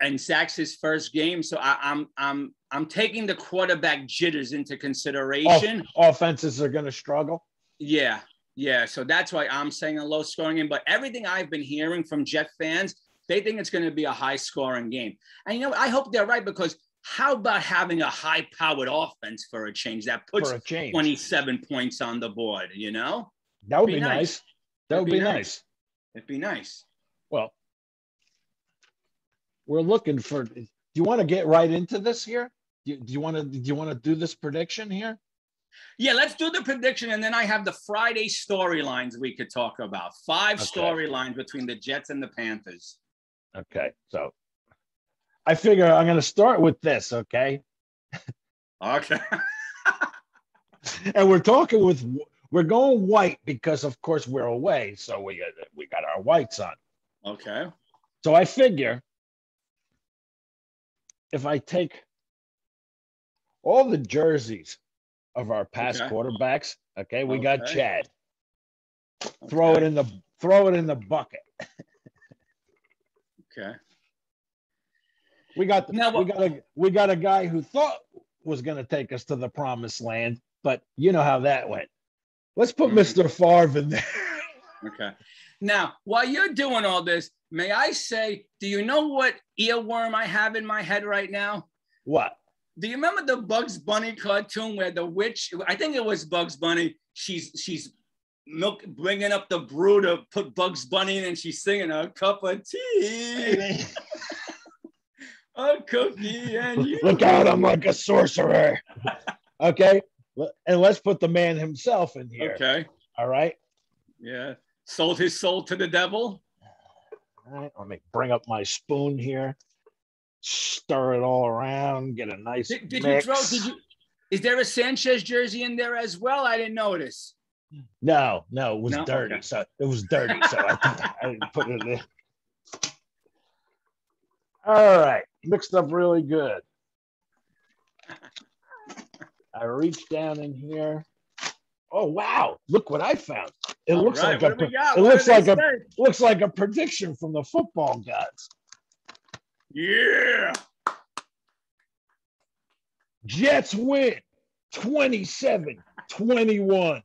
and Zach's his first game, so I, I'm I'm I'm taking the quarterback jitters into off- consideration. offenses are going to struggle. Yeah, yeah. So that's why I'm saying a low scoring game. But everything I've been hearing from Jet fans, they think it's going to be a high scoring game. And you know, I hope they're right because how about having a high powered offense for a change that puts a change. 27 points on the board? You know, that would be be nice. That would be nice. it'd be nice. Well, we're looking for. Do you want to get right into this here? Do you, do you want to? Do you want to do this prediction here? Yeah, let's do the prediction, and then I have the Friday storylines we could talk about. Five Okay. storylines between the Jets and the Panthers. Okay, so I figure I'm going to start with this. Okay, Okay. *laughs* and we're talking with. We're going white because, of course, we're away, so we we got our whites on. okay. So I figure if I take all the jerseys of our past Okay. quarterbacks, okay, we got Okay. Chad. Throw it in the throw it in the bucket. Okay. We got Now, we got a we got a guy who thought was going to take us to the promised land, but you know how that went. Let's put Mhm. Mr. Favre in there. Okay. Now, while you're doing all this, may I say, do you know what earworm I have in my head right now? What? Do you remember the Bugs Bunny cartoon where the witch? I think it was Bugs Bunny. She's she's milk bringing up the brew to put Bugs Bunny in, and she's singing a cup of tea, a cookie, and you. Look out! I'm like a sorcerer. okay, and let's put the man himself in here. Okay. All right. Yeah. Sold his soul to the devil. All right. Let me bring up my spoon here. Stir it all around. Get a nice. Did, did mix. you throw? Did you? Is there a Sanchez jersey in there as well? I didn't notice. No, no, it was No? dirty. Okay. So it was dirty. So I, I didn't put it in. there. All right, mixed up really good. I reached down in here. Oh wow! Look what I found. It All looks right, like a what do we got? it What looks like a say? looks like a prediction from the football gods. Yeah. Jets win 27 21.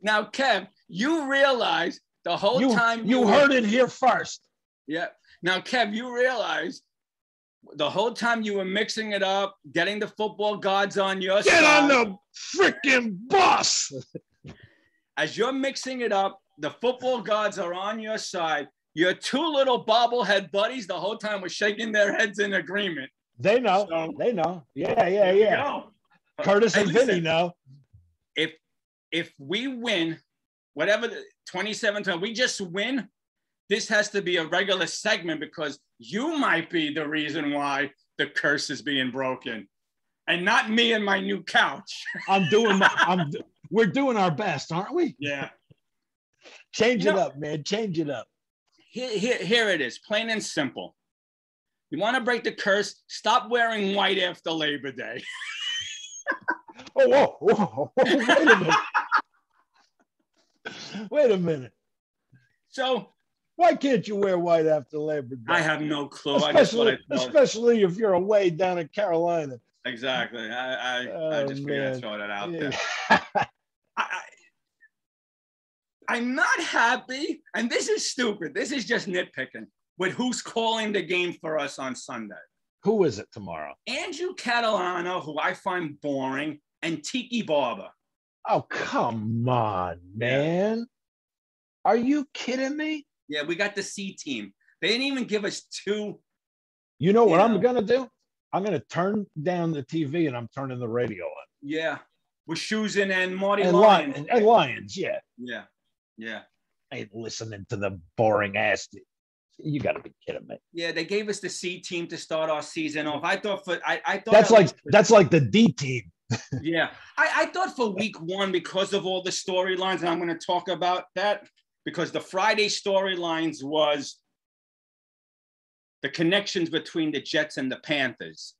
Now, Kev, you realize the whole You, time you were- heard it here first. Yeah. Now, Kev, you realize the whole time you were mixing it up, getting the football gods on your Get side. on the freaking bus. As you're mixing it up, the football gods are on your side. Your two little bobblehead buddies the whole time were shaking their heads in agreement. They know. So- They know. Yeah, yeah, yeah. Curtis and Vinny know. If if we win, whatever the 27 time, we just win. This has to be a regular segment because you might be the reason why the curse is being broken, and not me and my new couch. I'm doing my, I'm *laughs* we're doing our best, aren't we? Yeah. *laughs* Change You it know- up, man. Change it up. Here, here, here it is, plain and simple. You want to break the curse? Stop wearing white after Labor Day. *laughs* Oh, whoa, whoa, whoa, wait a minute. wait a minute. So Why can't you wear white after Labor Day? I have no clue. I especially, I especially if you're away down in Carolina. Exactly. I, I, I Oh, just figured I'd throw that out Yeah. there. *laughs* I'm not happy, and this is stupid. This is just nitpicking with who's calling the game for us on Sunday. Who is it tomorrow? Andrew Catalon, who I find boring, and Tiki Barber. Oh, come on, man. Are you kidding me? Yeah, we got the C team. They didn't even give us two. You know what Yeah. I'm going to do? I'm going to turn down the TV and I'm turning the radio on. Yeah, with Wischusen and Marty And. Lyons, and Lyons, yeah. Yeah, yeah, I ain't listening to the boring ass. You got to be kidding me. yeah. They gave us the C team to start our season off. I thought for I, I thought That's at like for- that's like the D team. *laughs* Yeah, I, I thought for week one, because of all the storylines, and I'm going to talk about that because the Friday storylines was the connections between the Jets and the Panthers.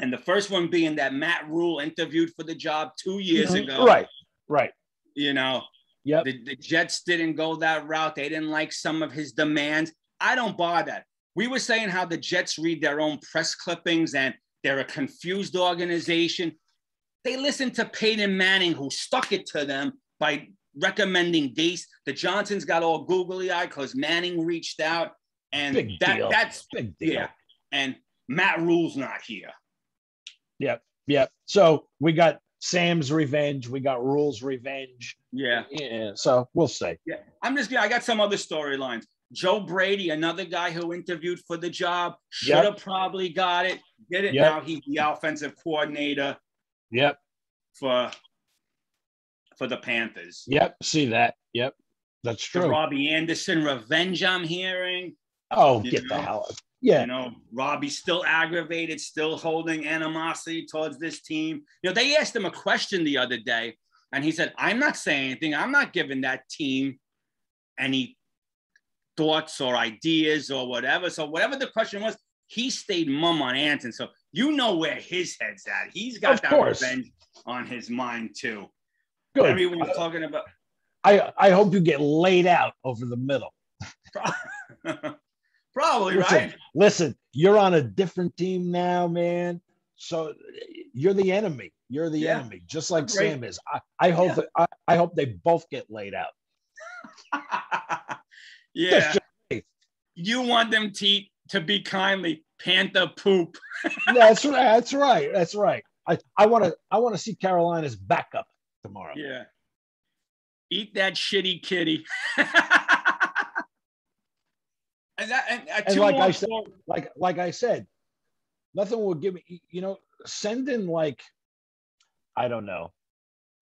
And the first one being that Matt Rhule interviewed for the job two years Mhm. ago. Right, right. You know, Yep. the, the Jets didn't go that route. They didn't like some of his demands. I don't buy that. We were saying how the Jets read their own press clippings and they're a confused organization. They listened to Peyton Manning, who stuck it to them by recommending Gase. The Johnsons got all googly eyed because Manning reached out, and Big that deal. that's Big deal. yeah. And Matt Rhule's not here. Yep. Yep. So we got Sam's revenge. We got Rhule's revenge. Yeah. Yeah. So we'll see. Yeah, I'm just. I got some other storylines. Joe Brady, another guy who interviewed for the job, should Yep. have probably got it. Did it Yep. now? He's the offensive coordinator Yep. for for the Panthers. Yep. See that. Yep. That's The true. Robbie Anderson revenge. I'm hearing. Oh, You get the know? hell out. Yeah. You know, Robbie's still aggravated, still holding animosity towards this team. You know, they asked him a question the other day, and he said, "I'm not saying anything. I'm not giving that team any thoughts or ideas or whatever." So whatever the question was, he stayed mum on Anton. So you know where his head's at. He's got Of that course. revenge on his mind too. Good. Everyone's talking about. I I hope you get laid out over the middle. *laughs* Probably Listen, right. listen, you're on a different team now, man. So you're the enemy. You're the Yeah. enemy, just like Great. Sam is. I, I hope Yeah. I, I hope they both get laid out. *laughs* yeah. You want them to to be kindly Panther poop. *laughs* that's right. That's right. That's right. I, I want to I want to see Carolina's backup tomorrow. Yeah. Eat that shitty kitty. *laughs* and that and, uh, And like I said-. Like like I said, nothing will give me. You know, send in like I don't know.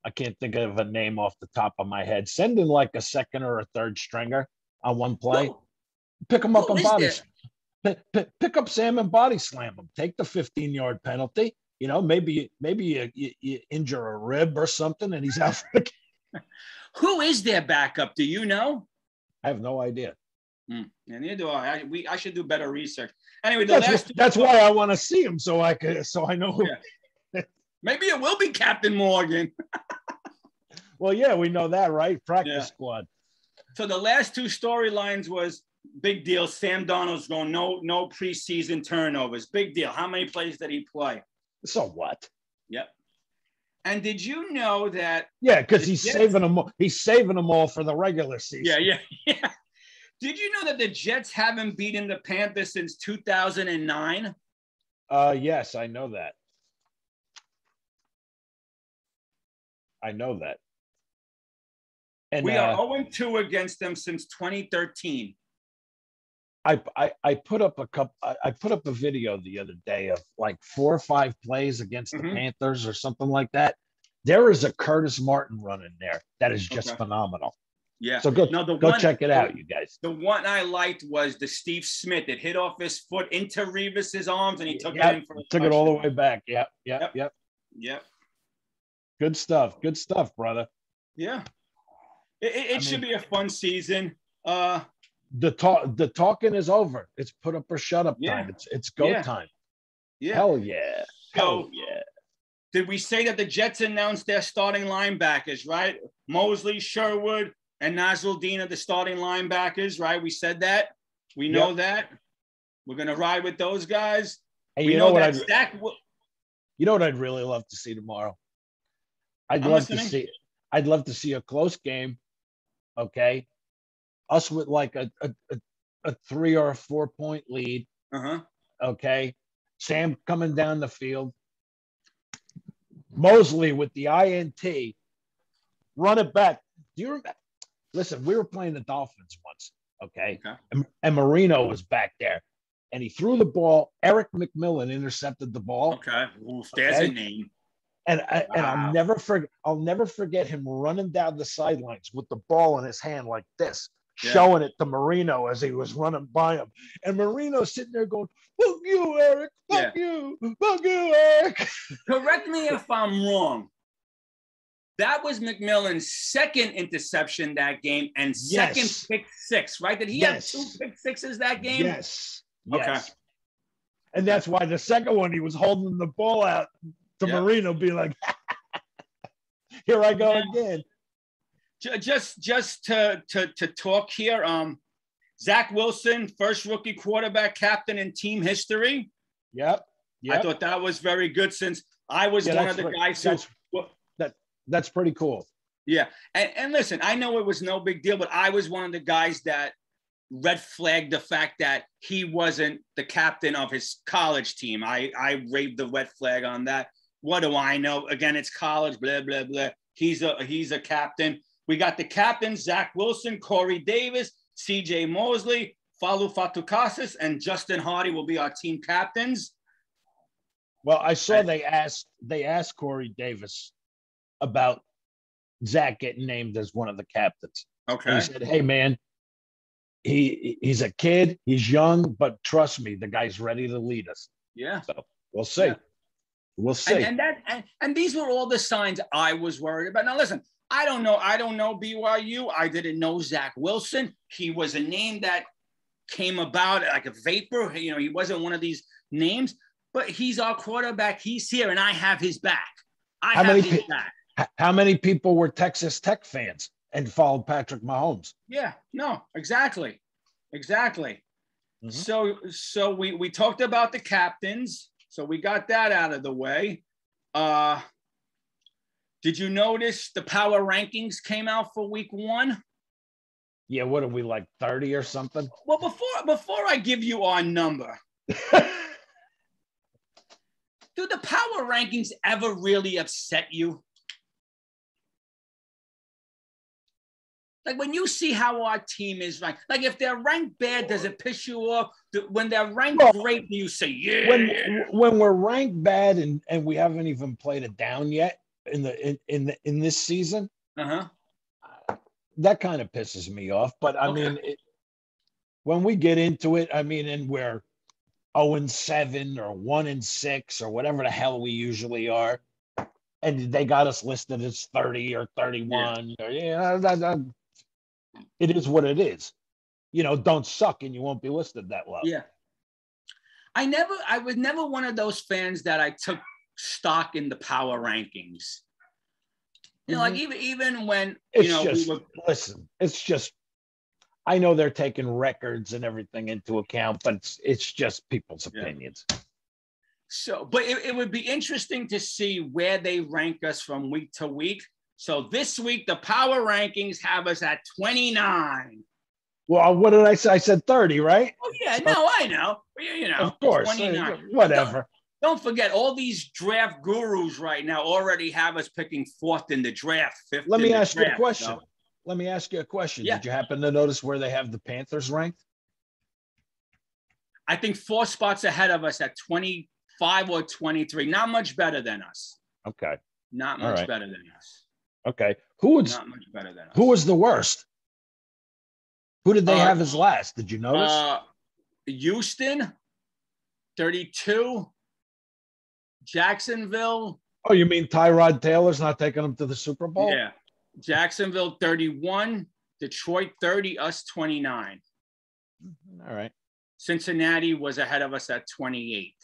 I can't think of a name off the top of my head. Send in like a second or a third stringer on one play. Pick them up who and body. Pick, pick, pick up Sam and body slam them. Take the 15 yard penalty. You know, maybe maybe you, you, you injure a rib or something, and he's out for the *laughs* game. Who is their backup? Do you know? I have no idea. Hmm. And neither do I. I. We I should do better research. Anyway, the last That's, two that's why I want to see him so I can so I know. Yeah. maybe it will be Captain Morgan. *laughs* Well, yeah, we know that, right? Practice Yeah. squad. So the last two storylines was big deal. Sam Darnold's going no no preseason turnovers. Big deal. How many plays did he play? So what? Yep. And did you know that? Yeah, because he's Yes. saving them. He's saving them all for the regular season. Yeah, yeah, *laughs* yeah. Did you know that the Jets haven't beaten the Panthers since 2009? Uh, yes, I know that. I know that. And We uh, are 0 2 against them since 2013. I, I I put up a couple. I, I put up a video the other day of like four or five plays against the Mhm. Panthers or something like that. There is a Curtis Martin run in there that is just Okay. phenomenal. Yeah. So go No, the go one- check it out, you guys. The one I liked was the Steve Smith. It hit off his foot into Revis's arms and he took Yep, it in for Took it all the way back. Yep, yep, Yep. yep. Yep. Good stuff. Good stuff, brother. Yeah. It, it, it should mean- be a fun season. Uh, The talk the talking is over. It's put up or shut up Yeah. time. It's it's go Yeah. time. yeah. Hell yeah. Hell So- yeah. Did we say that the Jets announced their starting linebackers, right? Mosley, Sherwood, and Nasirildeen are the starting linebackers, right? We said that. We know that. We're gonna ride with those guys. And we you know, know, what I'd Zach. Wi- you know what I'd really love to see tomorrow? I'd I'm love to see I'd love to see a close game. Okay. Us with like a a, a, a three or a four point lead. Uh-huh. Okay. Sam coming down the field. Mosley with the INT. Run it back. Do you remember? Listen, we were playing the Dolphins once. Okay. Okay. And, and Marino was back there. And he threw the ball. Eric McMillan intercepted the ball. Okay. Oof, there's Okay. a name. And, I, and I'll never forget. I'll never forget him running down the sidelines with the ball in his hand like this, Yeah. showing it to Marino as he was running by him. And Marino sitting there going, "Fuck you, Eric! Fuck you! Fuck you, Eric!" *laughs* Correct me if I'm wrong. That was McMillan's second interception that game and second Yes. pick six, right? Did he Yes. have two pick sixes that game? Yes, Okay. yes. And that's why the second one he was holding the ball out to Yeah. Marino, be like, *laughs* "Here I go Yeah. again." Ju- Just just to to to talk here. Um, Zach Wilson, first rookie quarterback captain in team history. Yep. I thought that was very good since I was Yeah, one of the right. guys who. That's, Well- that, that's pretty cool. Yeah, and, and listen, I know it was no big deal, but I was one of the guys that red flagged the fact that he wasn't the captain of his college team. I I raved the red flag on that. What do I know? Again, it's college. Blah blah blah. He's a he's a captain. We got the captains: Zach Wilson, Corey Davis, C.J. Mosley, Foley Fatukasis, and Justin Hardy will be our team captains. Well, I saw they asked they asked Corey Davis about Zach getting named as one of the captains. And Okay. he said, "Hey, man, he he's a kid, he's young, but trust me, the guy's ready to lead us. Yeah. So we'll see. Yeah. We'll see. And, and that and, and these were all the signs I was worried about. Now listen, I don't know. I don't know BYU. I didn't know Zach Wilson. He was a name that came about like a vapor. You know, he wasn't one of these names, but he's our quarterback. He's here, and I have his back. I How have many his back. How many people were Texas Tech fans and followed Patrick Mahomes? Yeah, no, exactly. Exactly. Mhm. So so we we talked about the captains. So we got that out of the way. Uh did you notice the power rankings came out for week 1? Yeah, what are we like 30 or something? Well, before before I give you our number, *laughs* do the power rankings ever really upset you? Like when you see how our team is ranked, like if they're ranked bad, does it piss you off? When they're ranked Well, great, do you say, yeah? when when we're ranked bad and and we haven't even played it down yet in the in in, the, in this season, uh-huh. that kind of pisses me off. But I Okay. mean, it, when we get into it, I mean, and we're 0 and 7 or 1 and 6 or whatever the hell we usually are, and they got us listed as 30 or 31, or yeah, that, that, it is what it is. You know, don't suck and you won't be listed that low. Yeah. I never, I was never one of those fans that I took stock in the power rankings. You know, like even even when Mm-hmm. It's you know just we were listen, it's just I know they're taking records and everything into account, but it's it's just people's Yeah. opinions. so, but it, it would be interesting to see where they rank us from week to week. So this week the power rankings have us at 29. Well, what did I say? I said 30, right? Oh yeah, no, I know. You, know, of course. Uh, 29. Whatever. Don't forget, all these draft gurus right now already have us picking fourth in the draft, fifth. Let me ask you a question. so- Let me ask you a question. Yeah. Did you happen to notice where they have the Panthers ranked? I think four spots ahead of us at 25 or 23. Not much better than us. Okay. Not much right. better than us. Okay. Who was Not much better than us. who was the worst? Who did they Uh, have as last? Did you notice? uh, Houston, 32. Jacksonville, oh, you mean Tyrod Taylor's not taking them to the Super Bowl? yeah. Jacksonville, 31. Detroit, 30. Us, 29. All right. Cincinnati was ahead of us at 28.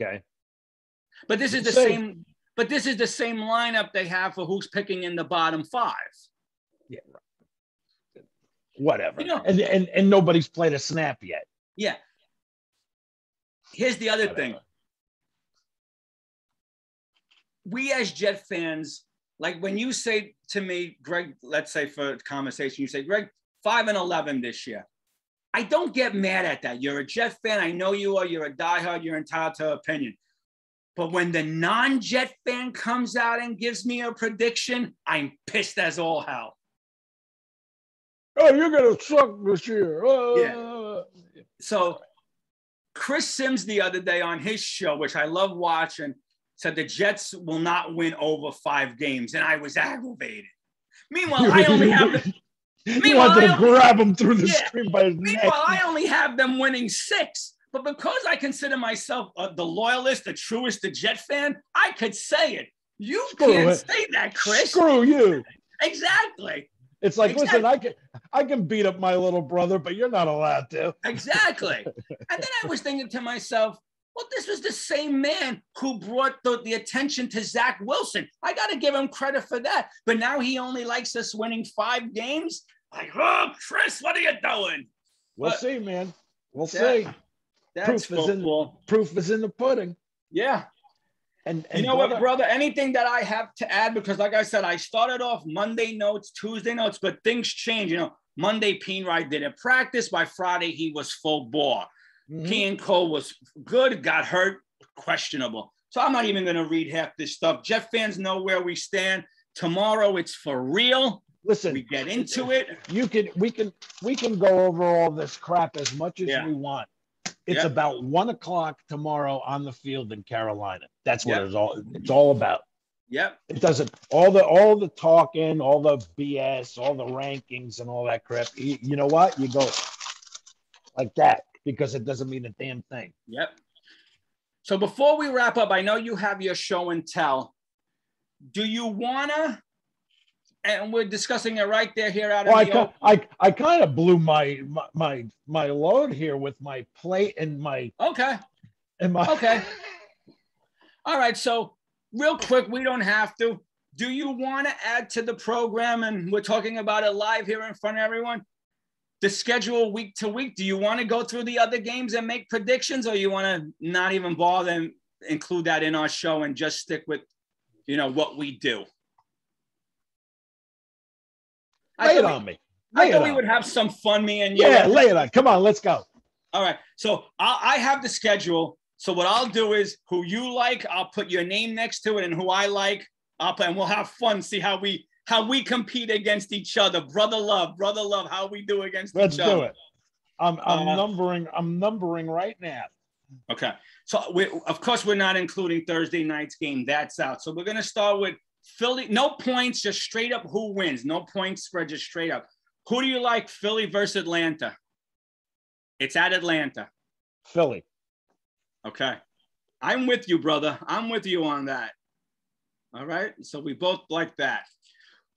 Okay. But this is the Same. But this is the same lineup they have for who's picking in the bottom five. yeah Whatever. You know- and, and and nobody's played a snap yet. Yeah. Here's the other Whatever. thing. We as Jet fans, like when you say to me, Greg, let's say for conversation, you say, Greg, five and eleven this year. I don't get mad at that. You're a Jet fan. I know you are. You're a diehard. You're entitled to opinion. But when the non-Jet fan comes out and gives me a prediction, I'm pissed as all hell. Oh, you're gonna suck this year. Oh. So Chris Sims the other day on his show, which I love watching, said the Jets will not win over five games, and I was aggravated. Meanwhile, I only have the, you Meanwhile, wanted to grab him through the Yeah. screen by his neck. meanwhile I only have them winning six. But because I consider myself uh, the loyalist, the truest, the Jet fan, I could say it. You Screw can't it. say that, Chris. Screw you. Exactly. It's like, Exactly. listen, I can I can beat up my little brother, but you're not allowed to. Exactly. and then I was thinking to myself, well, this was the same man who brought the, the attention to Zach Wilson. I got to give him credit for that. But now he only likes us winning five games. Like, oh, Chris, what are you doing? We'll But- see, man. We'll Yeah. see. That's Proof is in- football. Proof is in the pudding. Yeah. And, and You know what, brother- brother? Anything that I have to add, because like I said, I started off Monday notes, Tuesday notes, but things change. You know, Monday, Peenride did a practice. By Friday, he was full bore. Mhm. And Cole was good, got hurt, questionable. So I'm not even going to read half this stuff. Jet fans know where we stand. Tomorrow, it's for real. Listen, We get into it. you can we can we can go over all this crap as much as Yeah. we want. It's Yeah. about one o'clock tomorrow on the field in Carolina. That's what Yeah. it's all it's all about. Yep. It doesn't all the all the talking, all the BS, all the rankings and all that crap. You, you know what? You go like that because it doesn't mean a damn thing. Yep. So before we wrap up, I know you have your show and tell. Do you wanna? And we're discussing it right there here out Well, I, the open. I, I kind of blew my, my my my load here with my plate and my Okay. and my Okay. *laughs* All right. So real quick, we don't have to. Do you want to add to the program? And we're talking about it live here in front of everyone. The schedule week to week. Do you want to go through the other games and make predictions, or you want to not even bother and include that in our show and just stick with, you know, what we do? I lay it thought we- on me. I thought we would have some fun, me and you. Yeah, lay it on. Come on, let's go. All right. So I, I have the schedule. So what I'll do is who you like, I'll put your name next to it, and who I like, I'll put, and we'll have fun. See how we how we compete against each other, brother love, brother love. How we do against let's each other. Let's do it. I'm I'm uh, numbering. I'm numbering right now. Okay. So we, of course we're not including Thursday night's game. That's out. So we're gonna start with Philly. No points, just straight up who wins. No points spread, just straight up. Who do you like, Philly versus Atlanta? It's at Atlanta. Philly. Okay. I'm with you, brother. I'm with you on that. All right. So we both like that.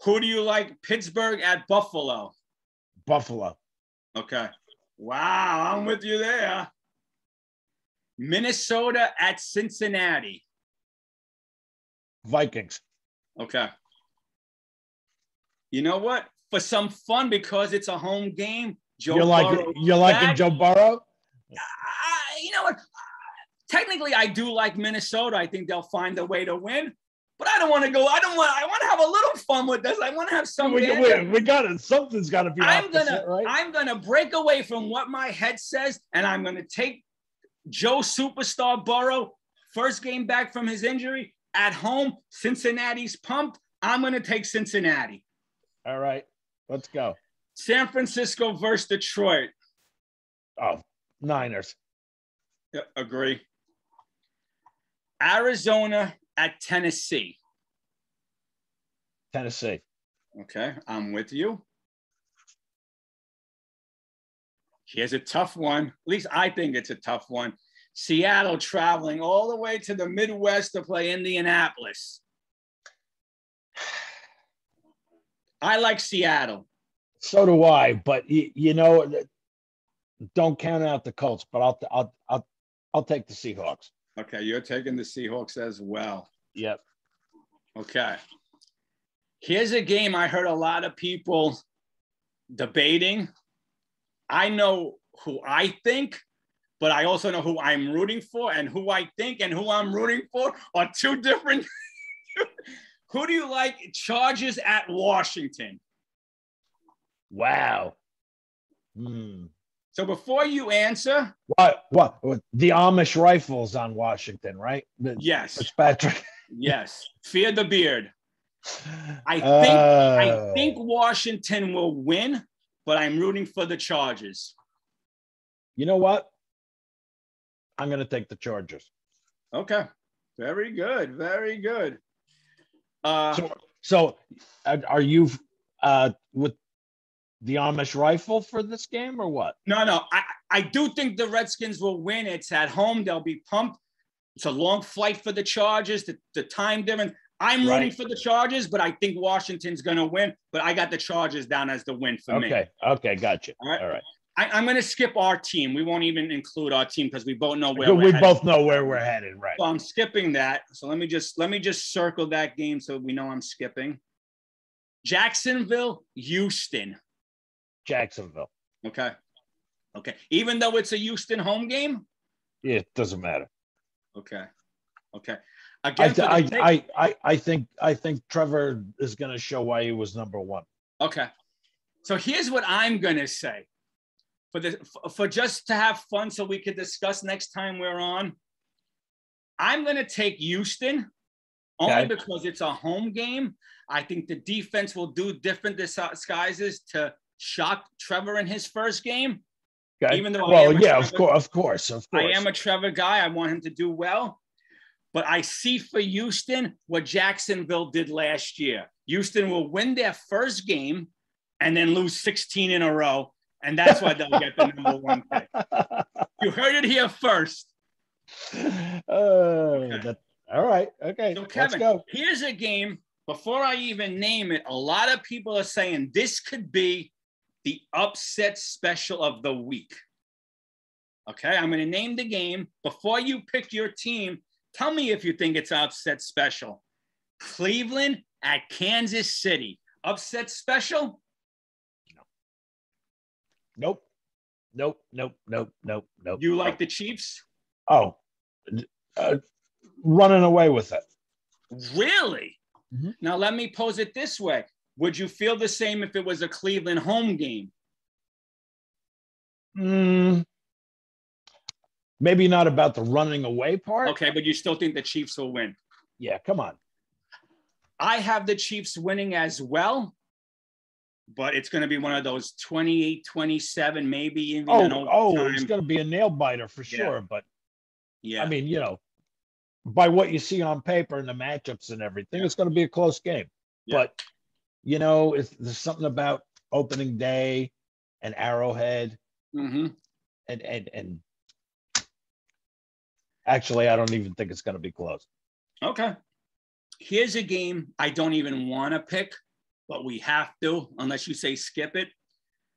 Who do you like, Pittsburgh at Buffalo? Buffalo. Okay. Wow. I'm with you there. Minnesota at Cincinnati. Vikings. Okay. You know what? For some fun, because it's a home game, Joe you're like Burrow you're liking Joe Burrow. Uh, you know what? Technically, I do like Minnesota. I think they'll find a way to win. But I don't want to go. I don't want. I want to have a little fun with this. I want to have some. We, we, we got it. Something's got to be. I'm gonna. Right? I'm gonna break away from what my head says, and I'm gonna take Joe Superstar Burrow, first game back from his injury at home. Cincinnati's pumped. I'm going to take Cincinnati. All right, let's go. San Francisco versus Detroit. Oh, Niners. Yeah, agree. Arizona at Tennessee. Tennessee. Okay, I'm with you. Here's a tough one. At least I think it's a tough one. Seattle traveling all the way to the Midwest to play Indianapolis. I like Seattle. So do I, but you, you know, don't count out the Colts. But I'll I'll I'll I'll take the Seahawks. Okay, you're taking the Seahawks as well. Yep. Okay. Here's a game I heard a lot of people debating I know who I think, but I also know who I'm rooting for, and who I think and who I'm rooting for are two different. *laughs* who do you like? Chargers at Washington. Wow. Hmm. So before you answer, what, what what the Amish rifles on Washington, right? The, yes, Patrick. *laughs* yes, fear the beard. I think uh, I think Washington will win, but I'm rooting for the Chargers. You know what? I'm going to take the Chargers. Okay. Very good. Very good. Uh, so, so are you uh, with the Amish rifle for this game or what? No, no. I, I do think the Redskins will win. It's at home. They'll be pumped. It's a long flight for the Chargers. The, the time difference. I'm right. rooting for the Chargers, but I think Washington's going to win. But I got the Chargers down as the win for okay. me. Okay. Okay. Gotcha. All right. All right. I, am going to skip our team. We won't even include our team because we both know where we both know where we're headed, right? So I'm skipping that. So let me just let me just circle that game so we know I'm skipping. Jacksonville, Houston. Jacksonville. Okay. Okay. Even though it's a Houston home game. Yeah, it doesn't matter. Okay. Okay. Again, I, th- I, I, I think I think Trevor is going to show why he was number one. Okay, so here's what I'm going to say for the for just to have fun, so we could discuss next time we're on. I'm going to take Houston only okay. because it's a home game. I think the defense will do different disguises to shock Trevor in his first game. Okay. Even though well, yeah, Trevor, of course, of course, of course. I am a Trevor guy. I want him to do well. But I see for Houston what Jacksonville did last year. Houston will win their first game and then lose 16 in a row. And that's why they'll get the number one pick. *laughs* You heard it here first. Uh, okay. that, all right. Okay. So, Kevin, Let's go. here's a game. Before I even name it, a lot of people are saying this could be the upset special of the week. Okay. I'm going to name the game. Before you pick your team, Tell me if you think it's upset special. Cleveland at Kansas City. Upset special? No. Nope. Nope. Nope. Nope. Nope. Nope. You like the Chiefs? Oh, uh, running away with it. Really? Mm-hmm. Now, let me pose it this way Would you feel the same if it was a Cleveland home game? Mm, maybe not about the running away part. Okay, but you still think the Chiefs will win? Yeah, come on. I have the Chiefs winning as well, but it's going to be one of those 28 27, maybe even. Oh, oh it's going to be a nail biter for sure. Yeah. But yeah, I mean, you know, by what you see on paper and the matchups and everything, it's going to be a close game. Yeah. But, you know, there's something about opening day and Arrowhead. Mm-hmm. And, and, and actually, I don't even think it's going to be close. Okay. Here's a game I don't even want to pick, but we have to, unless you say skip it,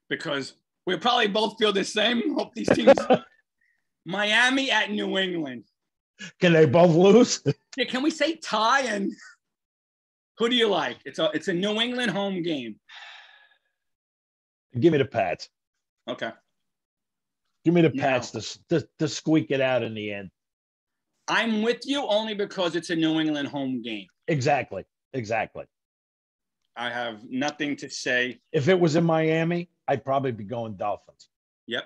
because we probably both feel the same. Hope these teams. *laughs* Miami at New England. Can they both lose? *laughs* yeah, can we say tie and who do you like? It's a it's a New England home game. Give me the Pats. Okay. Give me the Pats to, to, to squeak it out in the end. I'm with you only because it's a New England home game. Exactly. Exactly. I have nothing to say. If it was in Miami, I'd probably be going Dolphins. Yep.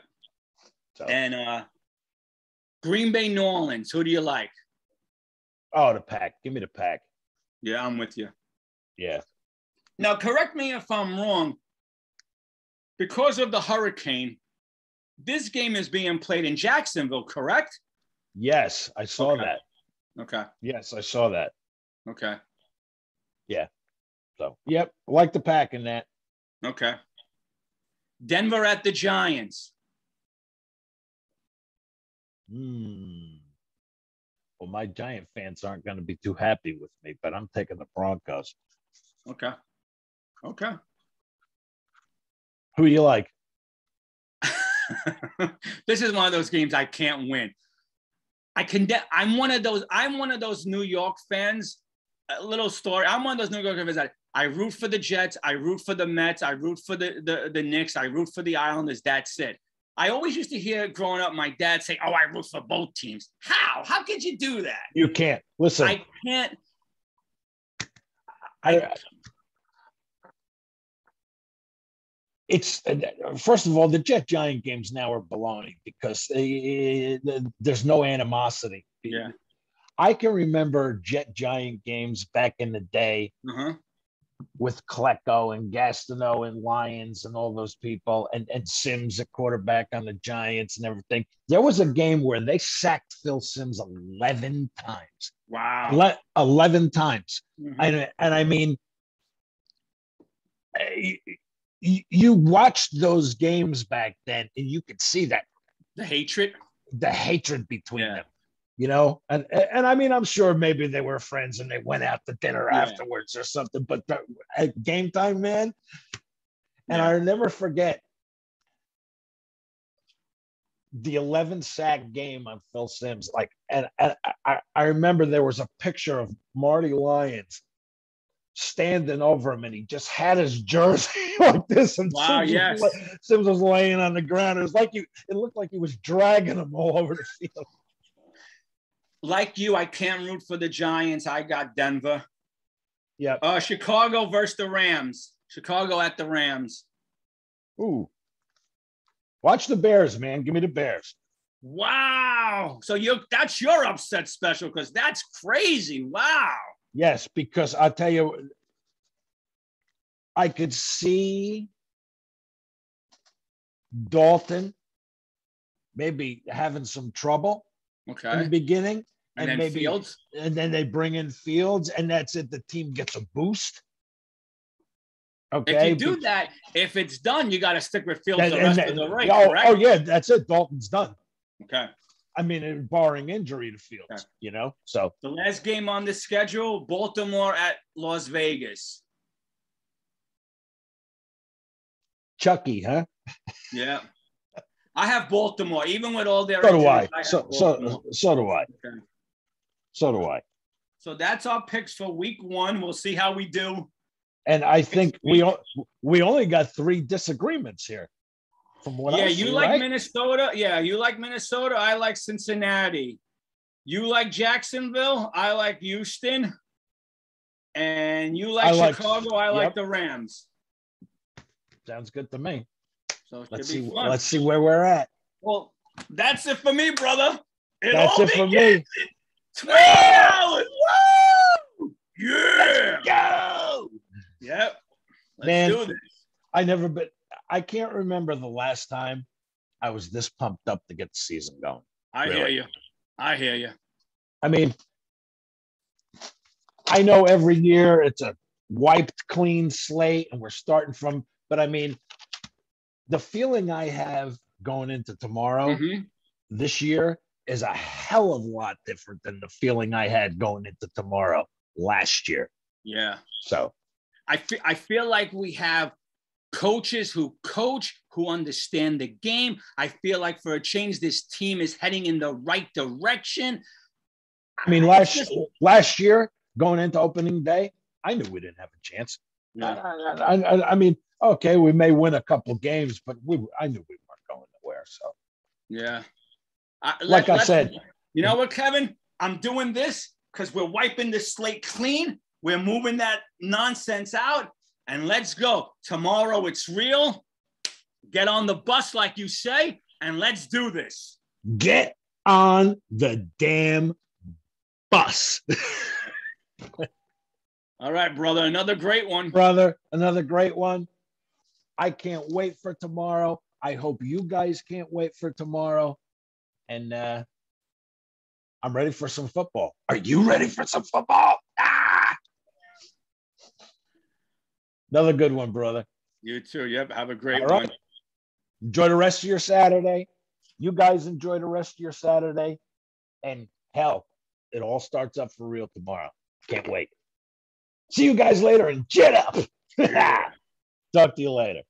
So. And uh Green Bay, New Orleans. Who do you like? Oh, the pack. Give me the pack. Yeah, I'm with you. Yeah. Now, correct me if I'm wrong. Because of the hurricane, this game is being played in Jacksonville, correct? Yes, I saw okay. that. Okay. Yes, I saw that. Okay. Yeah. So, yep, like the pack in that. Okay. Denver at the Giants. Hmm. Well, my Giant fans aren't going to be too happy with me, but I'm taking the Broncos. Okay. Okay. Who do you like? *laughs* this is one of those games I can't win. I can. De- I'm one of those. I'm one of those New York fans. A little story. I'm one of those New York fans that I root for the Jets. I root for the Mets. I root for the the, the Knicks. I root for the Islanders. That's it. I always used to hear growing up my dad say, "Oh, I root for both teams." How? How could you do that? You can't. Listen. I can't. I, it's first of all the Jet Giant games now are baloney because they, there's no animosity. Yeah, I can remember Jet Giant games back in the day. uh-huh with Klecko and Gastineau and Lyons and all those people and, and Simms at quarterback on the Giants and everything. There was a game where they sacked Phil Simms 11 times. Wow. Le- 11 times. Mm-hmm. And, and I mean, you, you watched those games back then and you could see that. The hatred? The hatred between yeah. them you know and and i mean i'm sure maybe they were friends and they went out to dinner yeah. afterwards or something but at game time man and yeah. i'll never forget the 11 sack game on phil simms like and, and I, I remember there was a picture of marty lyons standing over him and he just had his jersey *laughs* like this and wow, Simms, yes. was, Simms was laying on the ground it was like you it looked like he was dragging him all over the field like you, I can't root for the Giants. I got Denver. Yeah. Uh, Chicago versus the Rams. Chicago at the Rams. Ooh. Watch the Bears, man. Give me the Bears. Wow. So you that's your upset special because that's crazy. Wow. Yes, because I'll tell you, I could see Dalton maybe having some trouble okay. in the beginning. And, and maybe Fields. And then they bring in Fields, and that's it. The team gets a boost. Okay. If you do that, if it's done, you got to stick with Fields and, the rest of the race. Oh, oh, yeah, that's it. Dalton's done. Okay. I mean, barring injury to Fields, okay. you know. So the last game on the schedule: Baltimore at Las Vegas. Chucky, huh? Yeah. I have Baltimore, even with all their. So do I. I so so so do I. Okay. So do I. So that's our picks for week one. We'll see how we do. And I think we we only got three disagreements here. From what yeah, I you see, like right? Minnesota. Yeah, you like Minnesota. I like Cincinnati. You like Jacksonville. I like Houston. And you like, I like- Chicago. I like yep. the Rams. Sounds good to me. So Let's see. fun. Let's see where we're at. Well, that's it for me, brother. It That's it for me. 20 hours. Woo! Yeah. Go. Yep. Let's Man. do this. I never, but I can't remember the last time I was this pumped up to get the season going. I hear you. I hear you. I mean, I know every year it's a wiped clean slate and we're starting from, but I mean, the feeling I have going into tomorrow Mhm. this year is a hell of a lot different than the feeling I had going into tomorrow last year. Yeah. So, I feel I feel like we have coaches who coach who understand the game. I feel like for a change, this team is heading in the right direction. I mean, last just- last year going into opening day, I knew we didn't have a chance. I, Yeah. I, I, I mean, okay, we may win a couple games, but we I knew we weren't going nowhere. So, yeah. I, like let- I said, you know what, Kevin? I'm doing this because we're wiping the slate clean. We're moving that nonsense out, and let's go. Tomorrow it's real. Get on the bus, like you say, and let's do this. get on the damn bus, *laughs* All right, brother. Another great one. brother. Another great one. I can't wait for tomorrow. I hope you guys can't wait for tomorrow. And uh, I'm ready for some football. Are you ready for some football? Ah! Another good one, brother. You too. Yep. Have a great All right. one. Enjoy the rest of your Saturday. You guys enjoy the rest of your Saturday. And hell, it all starts up for real tomorrow. Can't wait. See you guys later and jet up. *laughs* Talk to you later.